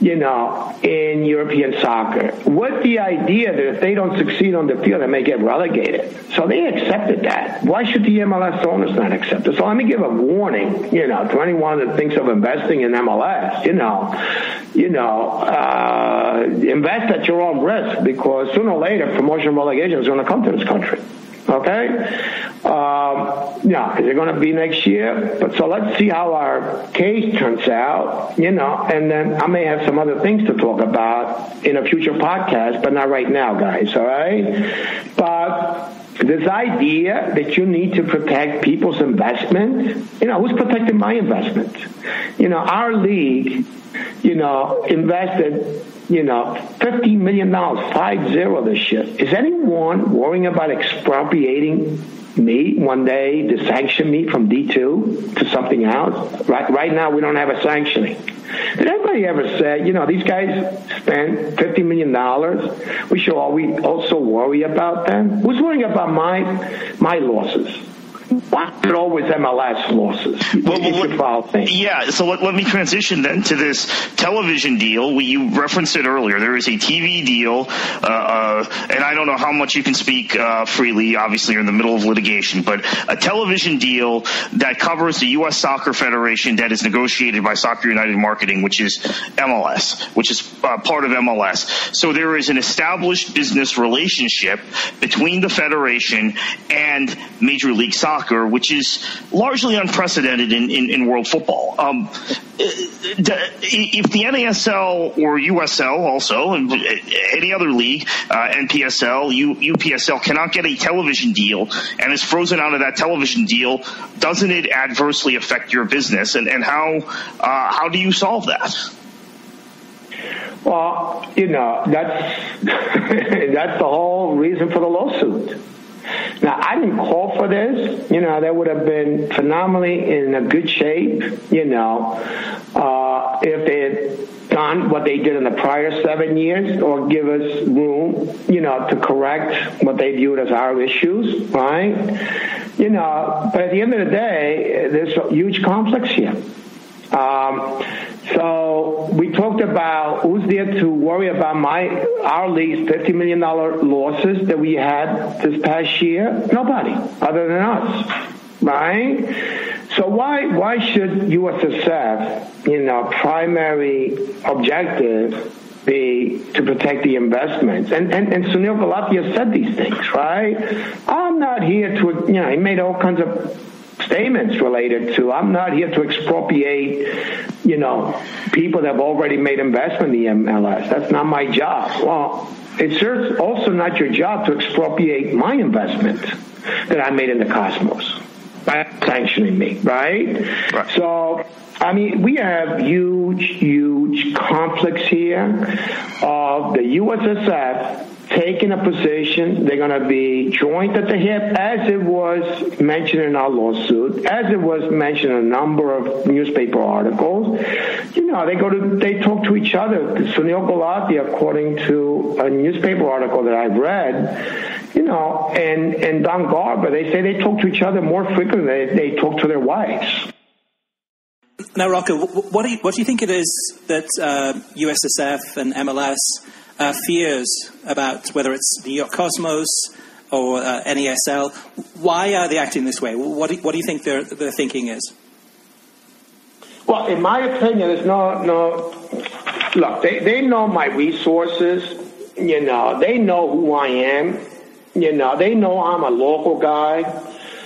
you know, in European soccer with the idea that if they don't succeed on the field, they may get relegated. So they accepted that. Why should the MLS owners not accept it? So let me give a warning, you know, to anyone that thinks of investing in MLS, you know, you know, uh, invest at your own risk because sooner or later promotion relegation is going to come to this country. Okay? Um, yeah, is it going to be next year? But so let's see how our case turns out, you know, and then I may have some other things to talk about in a future podcast, but not right now, guys, all right? But this idea that you need to protect people's investment, you know, who's protecting my investment? You know, our league, you know, invested you know, $50 million, zero five zero this year. Is anyone worrying about expropriating me one day to sanction me from D2 to something else? Right, right now, we don't have a sanctioning. Did anybody ever say, you know, these guys spend $50 million? We should also worry about them? Who's worrying about my, my losses? It always MLS losses? Well, what, yeah, so let, let, me transition then to this television deal. We, you referenced it earlier. There is a TV deal, uh, uh, and I don't know how much you can speak uh, freely. Obviously, you're in the middle of litigation, but a television deal that covers the U.S. Soccer Federation that is negotiated by Soccer United Marketing, which is MLS, which is uh, part of MLS. So there is an established business relationship between the Federation and Major League Soccer which is largely unprecedented in, in, in world football. Um, if the NASL or USL also, any other league, uh, NPSL, U, UPSL cannot get a television deal and is frozen out of that television deal, doesn't it adversely affect your business? And, and how, uh, how do you solve that? Well, you know, that's, that's the whole reason for the lawsuit. Now, I didn't call for this. You know, that would have been phenomenally in a good shape, you know, uh, if they had done what they did in the prior seven years or give us room, you know, to correct what they viewed as our issues, right? You know, but at the end of the day, there's a huge conflicts here. Um, so we talked about who's there to worry about my our league's fifty million dollar losses that we had this past year. Nobody other than us, right? So why why should USSF, you know, primary objective be to protect the investments. And, and, and Sunil Gulati said these things, right? I'm not here to, you know, he made all kinds of statements related to I'm not here to expropriate, you know, people that have already made investment in the MLS. That's not my job. Well, it's also not your job to expropriate my investment that I made in the Cosmos by sanctioning me, right? right. So, I mean, we have huge, huge conflicts here of the USSF taking a position. They're going to be joint at the hip, as it was mentioned in our lawsuit, as it was mentioned in a number of newspaper articles. You know, they go to, they talk to each other. Sunil Gulati, according to a newspaper article that I've read, you know, and, and Don Garber, they say they talk to each other more frequently than they, talk to their wives. Now, Rocco, what do you, what do you think it is that uh, USSF and MLS uh, fears about whether it's New York Cosmos or uh, NASL? Why are they acting this way? What do, what do you think their, their thinking is? Well, in my opinion, there's no no. Look, they, they know my resources. You know, they know who I am. You know, they know I'm a local guy.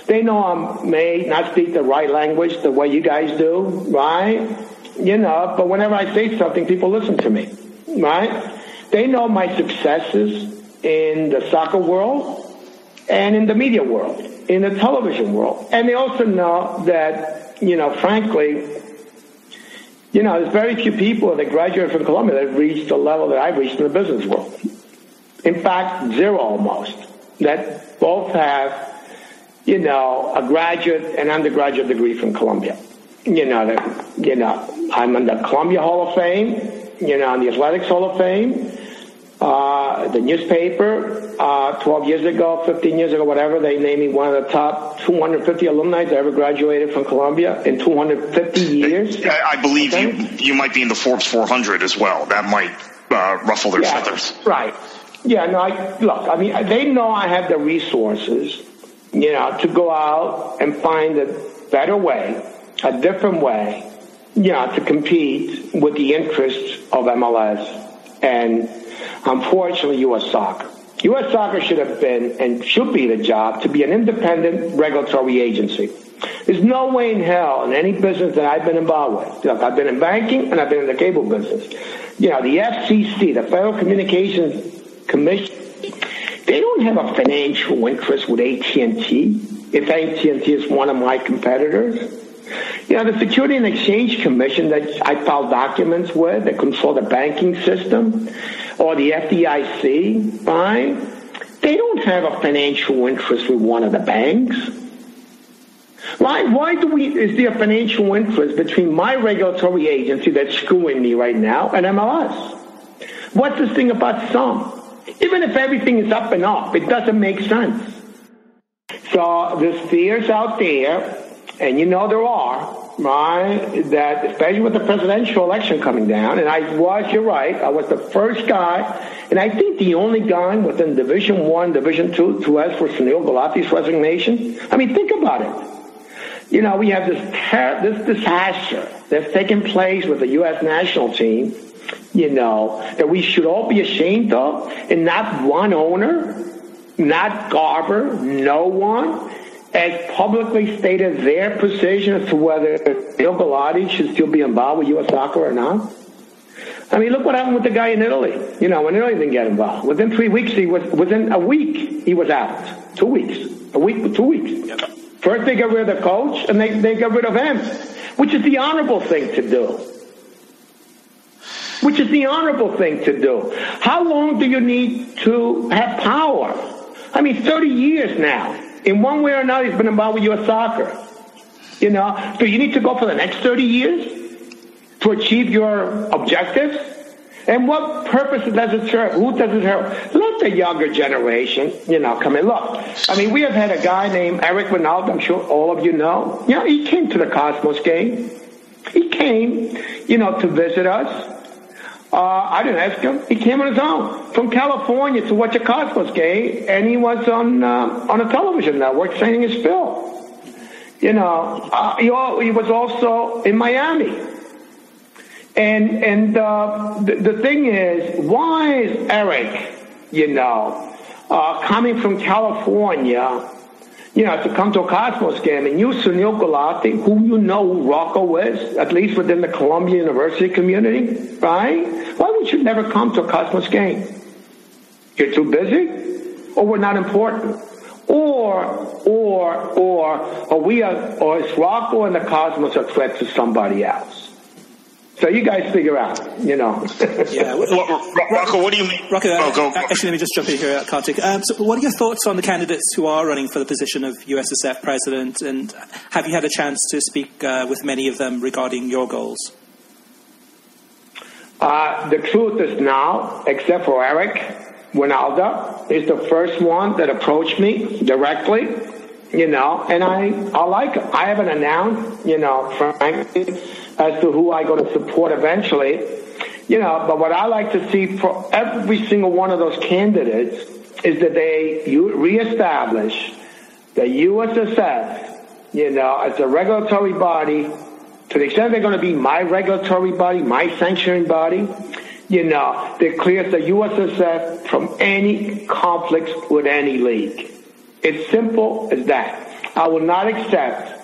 They know I may not speak the right language the way you guys do, right? You know, but whenever I say something, people listen to me, right? They know my successes in the soccer world and in the media world, in the television world. And they also know that, you know, frankly, you know, there's very few people that graduate from Columbia that reached the level that I've reached in the business world. In fact, zero almost. That both have, you know, a graduate and undergraduate degree from Columbia. You know, that, you know, I'm in the Columbia Hall of Fame, you know, in the Athletics Hall of Fame. Uh, the newspaper, uh, 12 years ago, 15 years ago, whatever, they named me one of the top 250 alumni that ever graduated from Columbia in 250 years. I, I believe okay? you you might be in the Forbes 400 as well. That might uh, ruffle their yeah, feathers. Right. Yeah. No. I, look. I mean, they know I have the resources, you know, to go out and find a better way, a different way, you know, to compete with the interests of MLS and Unfortunately, U.S. Soccer. U.S. Soccer should have been and should be the job to be an independent regulatory agency. There's no way in hell in any business that I've been involved with. Look, I've been in banking and I've been in the cable business. You know, the FCC, the Federal Communications Commission, they don't have a financial interest with AT&T if AT&T is one of my competitors. You know, the Security and Exchange Commission that I filed documents with that control the banking system, or the FDIC, fine. They don't have a financial interest with one of the banks. Why, why do we, is there a financial interest between my regulatory agency that's screwing me right now and MLS? What's this thing about SUM? Even if everything is up and up, it doesn't make sense. So there's fears out there and you know there are, right, that especially with the presidential election coming down, and I was, you're right, I was the first guy, and I think the only guy within Division One, Division Two to ask for Sunil Gulati's resignation. I mean, think about it. You know, we have this ter- this disaster that's taken place with the U.S. national team. You know that we should all be ashamed of, and not one owner, not Garber, no one has publicly stated their position as to whether Bill Gulati should still be involved with U.S. soccer or not. I mean, look what happened with the guy in Italy. You know, when Italy didn't get involved. Within three weeks, he was, within a week, he was out. Two weeks. A week, two weeks. First they got rid of the coach, and they, they got rid of him, which is the honorable thing to do. Which is the honorable thing to do. How long do you need to have power? I mean, 30 years now in one way or another, he's been involved with U.S. soccer. You know, do you need to go for the next 30 years to achieve your objectives? And what purpose does it serve? Who does it serve? Let the younger generation, you know, come in. Look, I mean, we have had a guy named Eric Wynalda. I'm sure all of you know. You know, he came to the Cosmos game. He came, you know, to visit us. Uh, I didn't ask him. He came on his own from California to watch a Cosmos game, and he was on uh, on a television network saying his fill. You know, uh, he, he was also in Miami. And and uh, the, the thing is, why is Eric, you know, uh, coming from California you know, to come to a Cosmos game and you, Sunil Gulati, who you know Rocco is, at least within the Columbia University community, right? Why would you never come to a Cosmos game? You're too busy? Or we're not important? Or, or, or, or we are, or is Rocco and the Cosmos a threat to somebody else? So you guys figure out, you know. yeah. Rocco, what do you mean? Rocco, oh, go, actually, let me just jump in here, Kartik. Um, so what are your thoughts on the candidates who are running for the position of USSF president? And have you had a chance to speak uh, with many of them regarding your goals? Uh, the truth is now, except for Eric Wynalda, is the first one that approached me directly, you know, and I, I like. I haven't announced, you know, frankly, as to who I go to support eventually. You know, but what I like to see for every single one of those candidates is that they reestablish the USSF, you know, as a regulatory body to the extent they're going to be my regulatory body, my sanctioning body, you know, that clears the USSF from any conflicts with any league. It's simple as that. I will not accept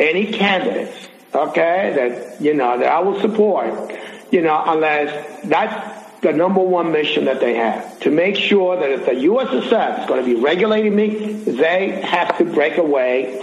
any candidates, okay, that, you know, that I will support, you know, unless that's the number one mission that they have to make sure that if the USSF is going to be regulating me, they have to break away,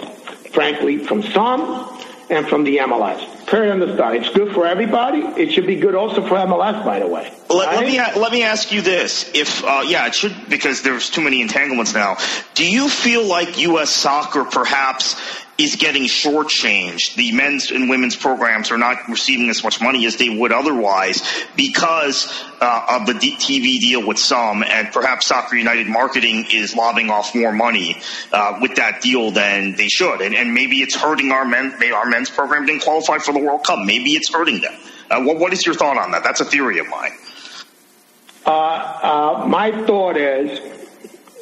frankly, from SUM and from the MLS. Period. Understand? It's good for everybody. It should be good also for MLS, by the way. Let, right? let me let me ask you this: If uh, yeah, it should because there's too many entanglements now. Do you feel like U.S. soccer perhaps is getting shortchanged. The men's and women's programs are not receiving as much money as they would otherwise because uh, of the TV deal with SUM, and perhaps Soccer United marketing is lobbing off more money uh, with that deal than they should, and, and maybe it's hurting our men. Our men's program didn't qualify for the World Cup. Maybe it's hurting them. Uh, what, what is your thought on that? That's a theory of mine. Uh, uh, my thought is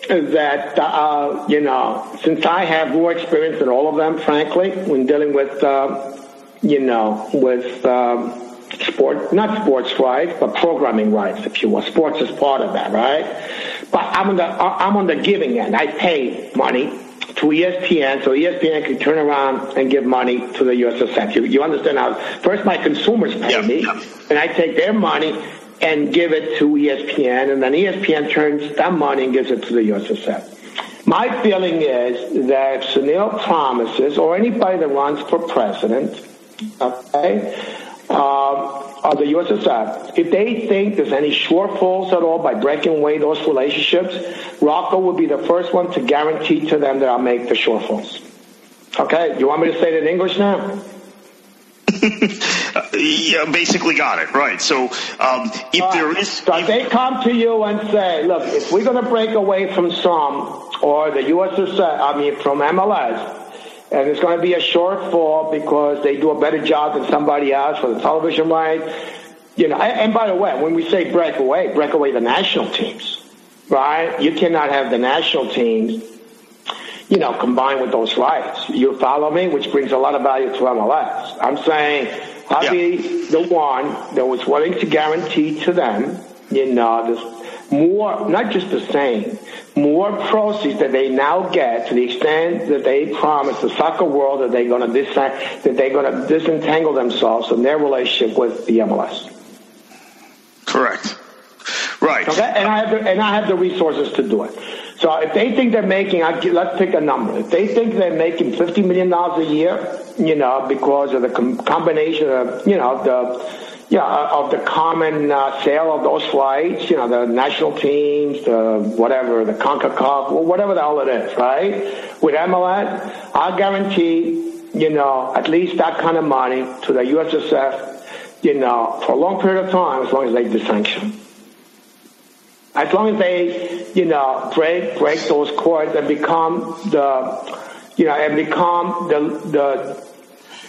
that, uh, you know, since I have more experience than all of them, frankly, when dealing with, uh, you know, with um, sport, not sports rights, but programming rights, if you will. Sports is part of that, right? But I'm on the, I'm on the giving end. I pay money to ESPN, so ESPN can turn around and give money to the USSF. You, you understand how? First, my consumers pay yeah, me, and I take their money and give it to ESPN, and then ESPN turns that money and gives it to the USSF. My feeling is that if Sunil promises, or anybody that runs for president, okay, uh, of the USSF, if they think there's any shortfalls at all by breaking away those relationships, Rocco will be the first one to guarantee to them that I'll make the shortfalls. Okay, you want me to say it in English now? yeah, basically got it right. So um, if there is, so if, they come to you and say, "Look, if we're going to break away from SUM or the USSF, I mean from MLS, and it's going to be a shortfall because they do a better job than somebody else for the television rights." You know, and by the way, when we say break away, break away the national teams, right? You cannot have the national teams you know, combined with those rights. You follow me? Which brings a lot of value to MLS. I'm saying I'll yeah. be the one that was willing to guarantee to them, you know, this more, not just the same, more proceeds that they now get to the extent that they promise the soccer world that they're going to dis- that they're going to disentangle themselves from their relationship with the MLS. Correct. Right. Okay, and I have the, and I have the resources to do it. So if they think they're making, let's pick a number. If they think they're making fifty million dollars a year, you know, because of the com- combination of, you know, the yeah, of the common uh, sale of those flights, you know, the national teams, the whatever, the CONCACAF, whatever the hell it is, right? With MLS, I guarantee, you know, at least that kind of money to the USSF, you know, for a long period of time, as long as they desanction. As long as they, you know, break break those cords and become the, you know, and become the the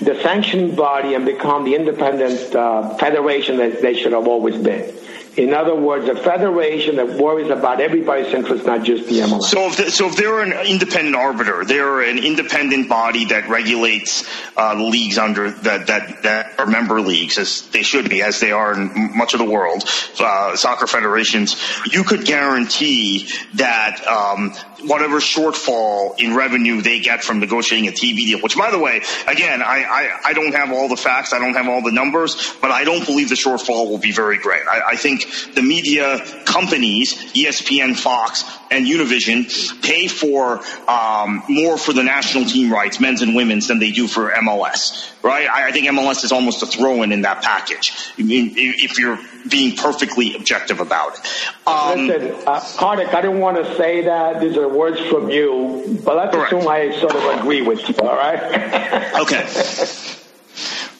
the sanctioning body and become the independent uh, federation that they should have always been. In other words, a federation that worries about everybody's interests, not just the MLS. So if, the, so if they're an independent arbiter, they're an independent body that regulates uh, leagues under that, that that are member leagues, as they should be, as they are in much of the world, uh, soccer federations. You could guarantee that um, whatever shortfall in revenue they get from negotiating a TV deal, which by the way, again, I, I, I don't have all the facts, I don't have all the numbers, but I don't believe the shortfall will be very great. I, I think the media companies, ESPN, Fox, and Univision pay for um, more for the national team rights, men's and women's, than they do for MLS. Right? I, I think MLS is almost a throw-in in that package. If you're being perfectly objective about it. Um, Listen, uh, I didn't want to say that. These are words from you, but let's correct. assume I sort of agree with you. All right? okay.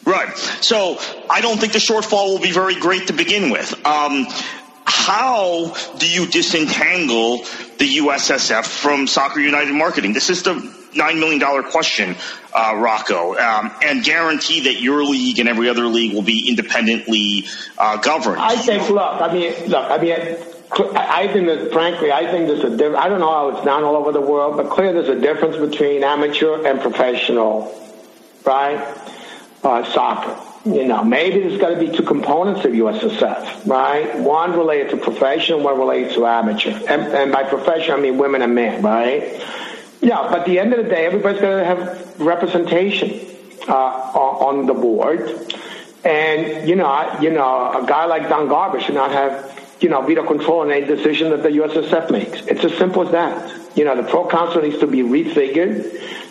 Right. So I don't think the shortfall will be very great to begin with. Um, how do you disentangle the USSF from Soccer United marketing? This is the nine million dollar question, uh, Rocco, um, and guarantee that your league and every other league will be independently uh, governed. I think. Look, I mean, look, I mean. I think that, frankly, I think there's a difference. I don't know how it's done all over the world, but clearly there's a difference between amateur and professional, right? Uh, soccer. You know, maybe there's got to be two components of USSF, right? One related to professional, one related to amateur. And, and by professional, I mean women and men, right? Yeah, but at the end of the day, everybody's got to have representation uh, on the board. And, you know, you know, a guy like Don Garber should not have, you know, veto control on any decision that the USSF makes. It's as simple as that. You know, the pro council needs to be refigured,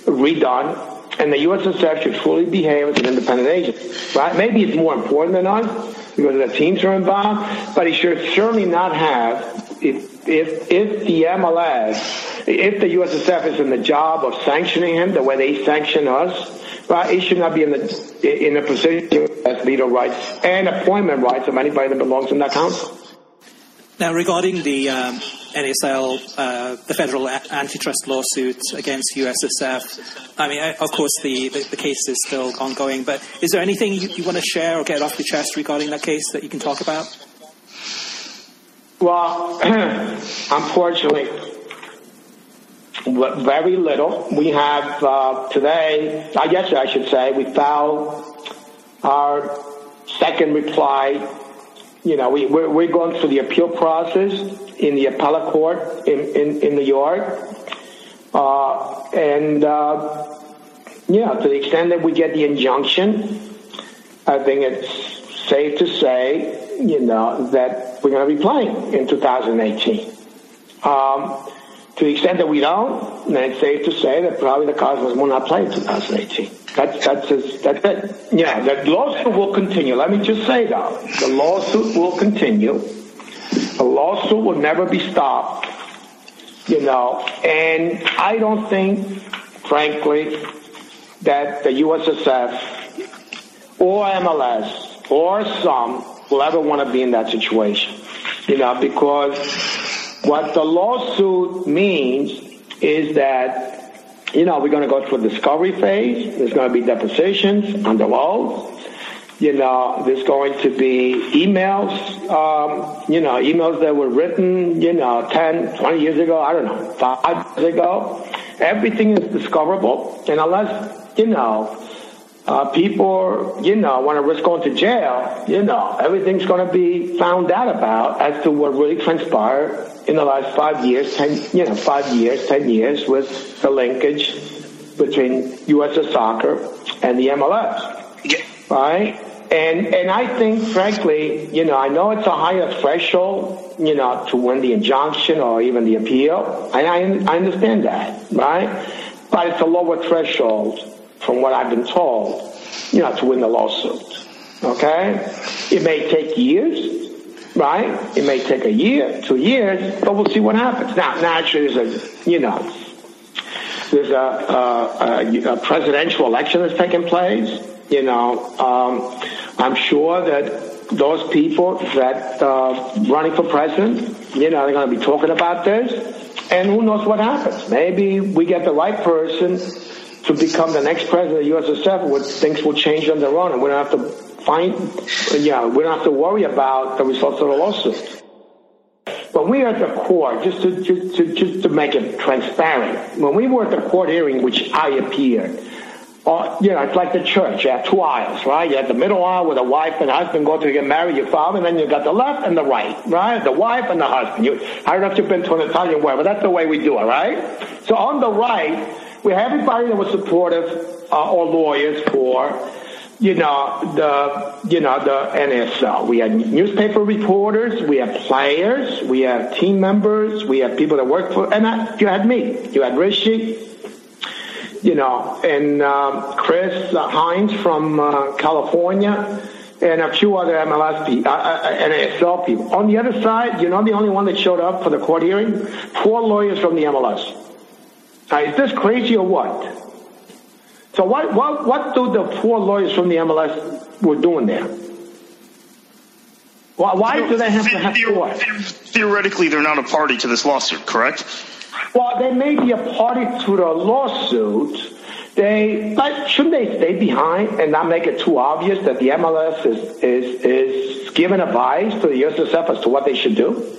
redone, and the USSF should fully behave as an independent agency. Right? Maybe it's more important than us because the teams are involved, but it should certainly not have if if if the MLS, if the USSF is in the job of sanctioning him the way they sanction us, right? He should not be in the in a position as veto rights and appointment rights of anybody that belongs in that council. Now, regarding the um, NASL, uh, the federal antitrust lawsuit against USSF, I mean, of course, the, the, the, case is still ongoing, but is there anything you, you want to share or get off your chest regarding that case that you can talk about? Well, unfortunately, very little. We have uh, today, I guess I should say, we filed our second reply you know, we, we're, we're going through the appeal process in the appellate court in, in, in New York. Uh, and, uh, yeah, to the extent that we get the injunction, I think it's safe to say, you know, that we're going to be playing in 2018. Um, to the extent that we don't, then it's safe to say that probably the Cosmos will not play in 2018. That's that's just, that's it. Yeah, the lawsuit will continue. Let me just say that the lawsuit will continue. The lawsuit will never be stopped. You know, and I don't think, frankly, that the USSF or MLS or SUM will ever want to be in that situation. You know, because what the lawsuit means is that you know, we're going to go through a discovery phase. There's going to be depositions under oath. You know, there's going to be emails, um, you know, emails that were written, you know, 10, 20 years ago, I don't know, five years ago. Everything is discoverable. And unless, you know, uh, people, you know, want to risk going to jail, you know, everything's going to be found out about as to what really transpired in the last five years, ten, you know, five years, ten years with the linkage between U.S. soccer and the MLS, right? And and I think, frankly, you know, I know it's a higher threshold, you know, to win the injunction or even the appeal, and I I understand that, right? But it's a lower threshold from what I've been told, you know, to win the lawsuit. Okay, it may take years right? It may take a year, two years, but we'll see what happens. Now, naturally, there's a, you know, there's a, a, a presidential election that's taking place. You know, um, I'm sure that those people that uh, running for president, you know, they're going to be talking about this, and who knows what happens? Maybe we get the right person to become the next president of the USSF, where things will change on their own, and we don't have to find, yeah, we don't have to worry about the results of the lawsuit. But we are at the court, just to, just to, just to make it transparent, when we were at the court hearing, which I appeared, uh, you know, it's like the church. You have two aisles, right? You have the middle aisle where the wife and husband go to get married, your father, and then you got the left and the right, right? The wife and the husband. You, I don't know if you've been to an Italian wedding, but that's the way we do it, right? So on the right, we have everybody that was supportive uh, or lawyers for you know the you know the NASL. We had newspaper reporters, we had players, we had team members, we had people that worked for, and I, you had me, you had Rishi, you know, and um, Chris uh, Hines from uh, California, and a few other MLS people, uh, uh NASL people. On the other side, you know, the only one that showed up for the court hearing, four lawyers from the MLS. Now, is this crazy or what? So what, what, what do the four lawyers from the MLS were doing there? Why, why do they have to have four? Theoretically, they're not a party to this lawsuit, correct? Well, they may be a party to the lawsuit. They, but shouldn't they stay behind and not make it too obvious that the MLS is is is giving advice to the USSF as to what they should do?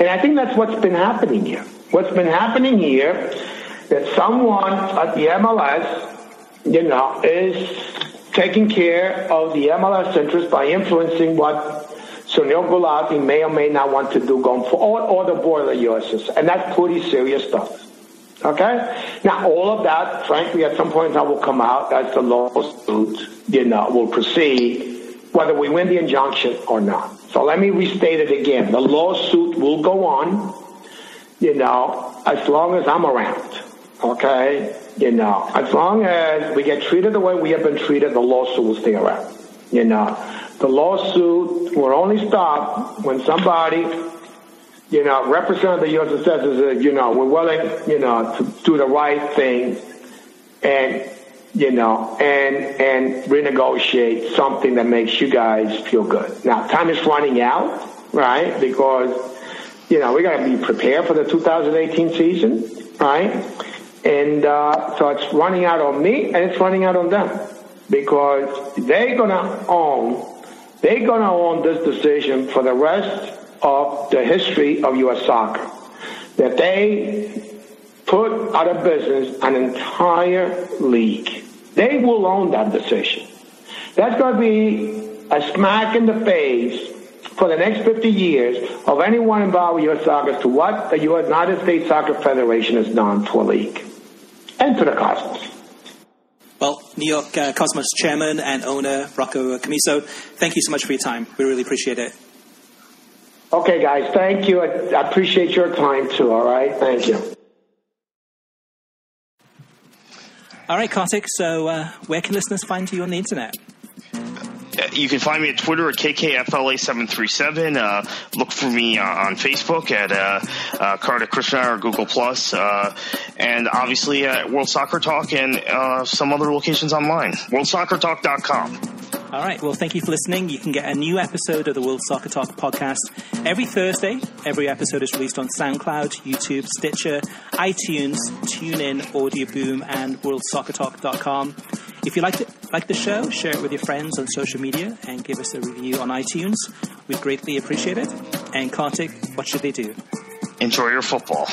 And I think that's what's been happening here. What's been happening here that someone at the MLS, you know, is taking care of the MLS interest by influencing what Sunil Gulati may or may not want to do going forward, or, the board of the USS. And that's pretty serious stuff. Okay? Now, all of that, frankly, at some point in time will come out as the lawsuit, you know, will proceed, whether we win the injunction or not. So let me restate it again. The lawsuit will go on, you know, as long as I'm around. Okay? You know, as long as we get treated the way we have been treated, the lawsuit will stay around. You know, the lawsuit will only stop when somebody, you know, representative of the U.S. says, uh, you know, we're willing, you know, to do the right thing and, you know, and, and renegotiate something that makes you guys feel good. Now, time is running out, right? Because, you know, we got to be prepared for the 2018 season, right? And uh, so it's running out on me and it's running out on them because they're going to own they're going to own this decision for the rest of the history of U.S. soccer. That they put out of business an entire league. They will own that decision. That's going to be a smack in the face for the next 50 years of anyone involved with U.S. soccer as to what the United States Soccer Federation has done to a league and to the Cosmos. Well, New York uh, Cosmos chairman and owner Rocco Commisso, thank you so much for your time. We really appreciate it. Okay, guys, thank you. I appreciate your time too, all right? Thank you. All right, Kartik, so uh, where can listeners find you on the internet? You can find me at Twitter at KKFLA737. Uh, look for me uh, on Facebook at uh, uh, Krishna or Google Plus, uh, and obviously at World Soccer Talk and uh, some other locations online. WorldSoccerTalk.com. All right. Well, thank you for listening. You can get a new episode of the World Soccer Talk podcast every Thursday. Every episode is released on SoundCloud, YouTube, Stitcher, iTunes, TuneIn, Audio Boom, and WorldSoccerTalk.com. If you like like the show, share it with your friends on social media and give us a review on iTunes. We'd greatly appreciate it. And Kartik, what should they do? Enjoy your football.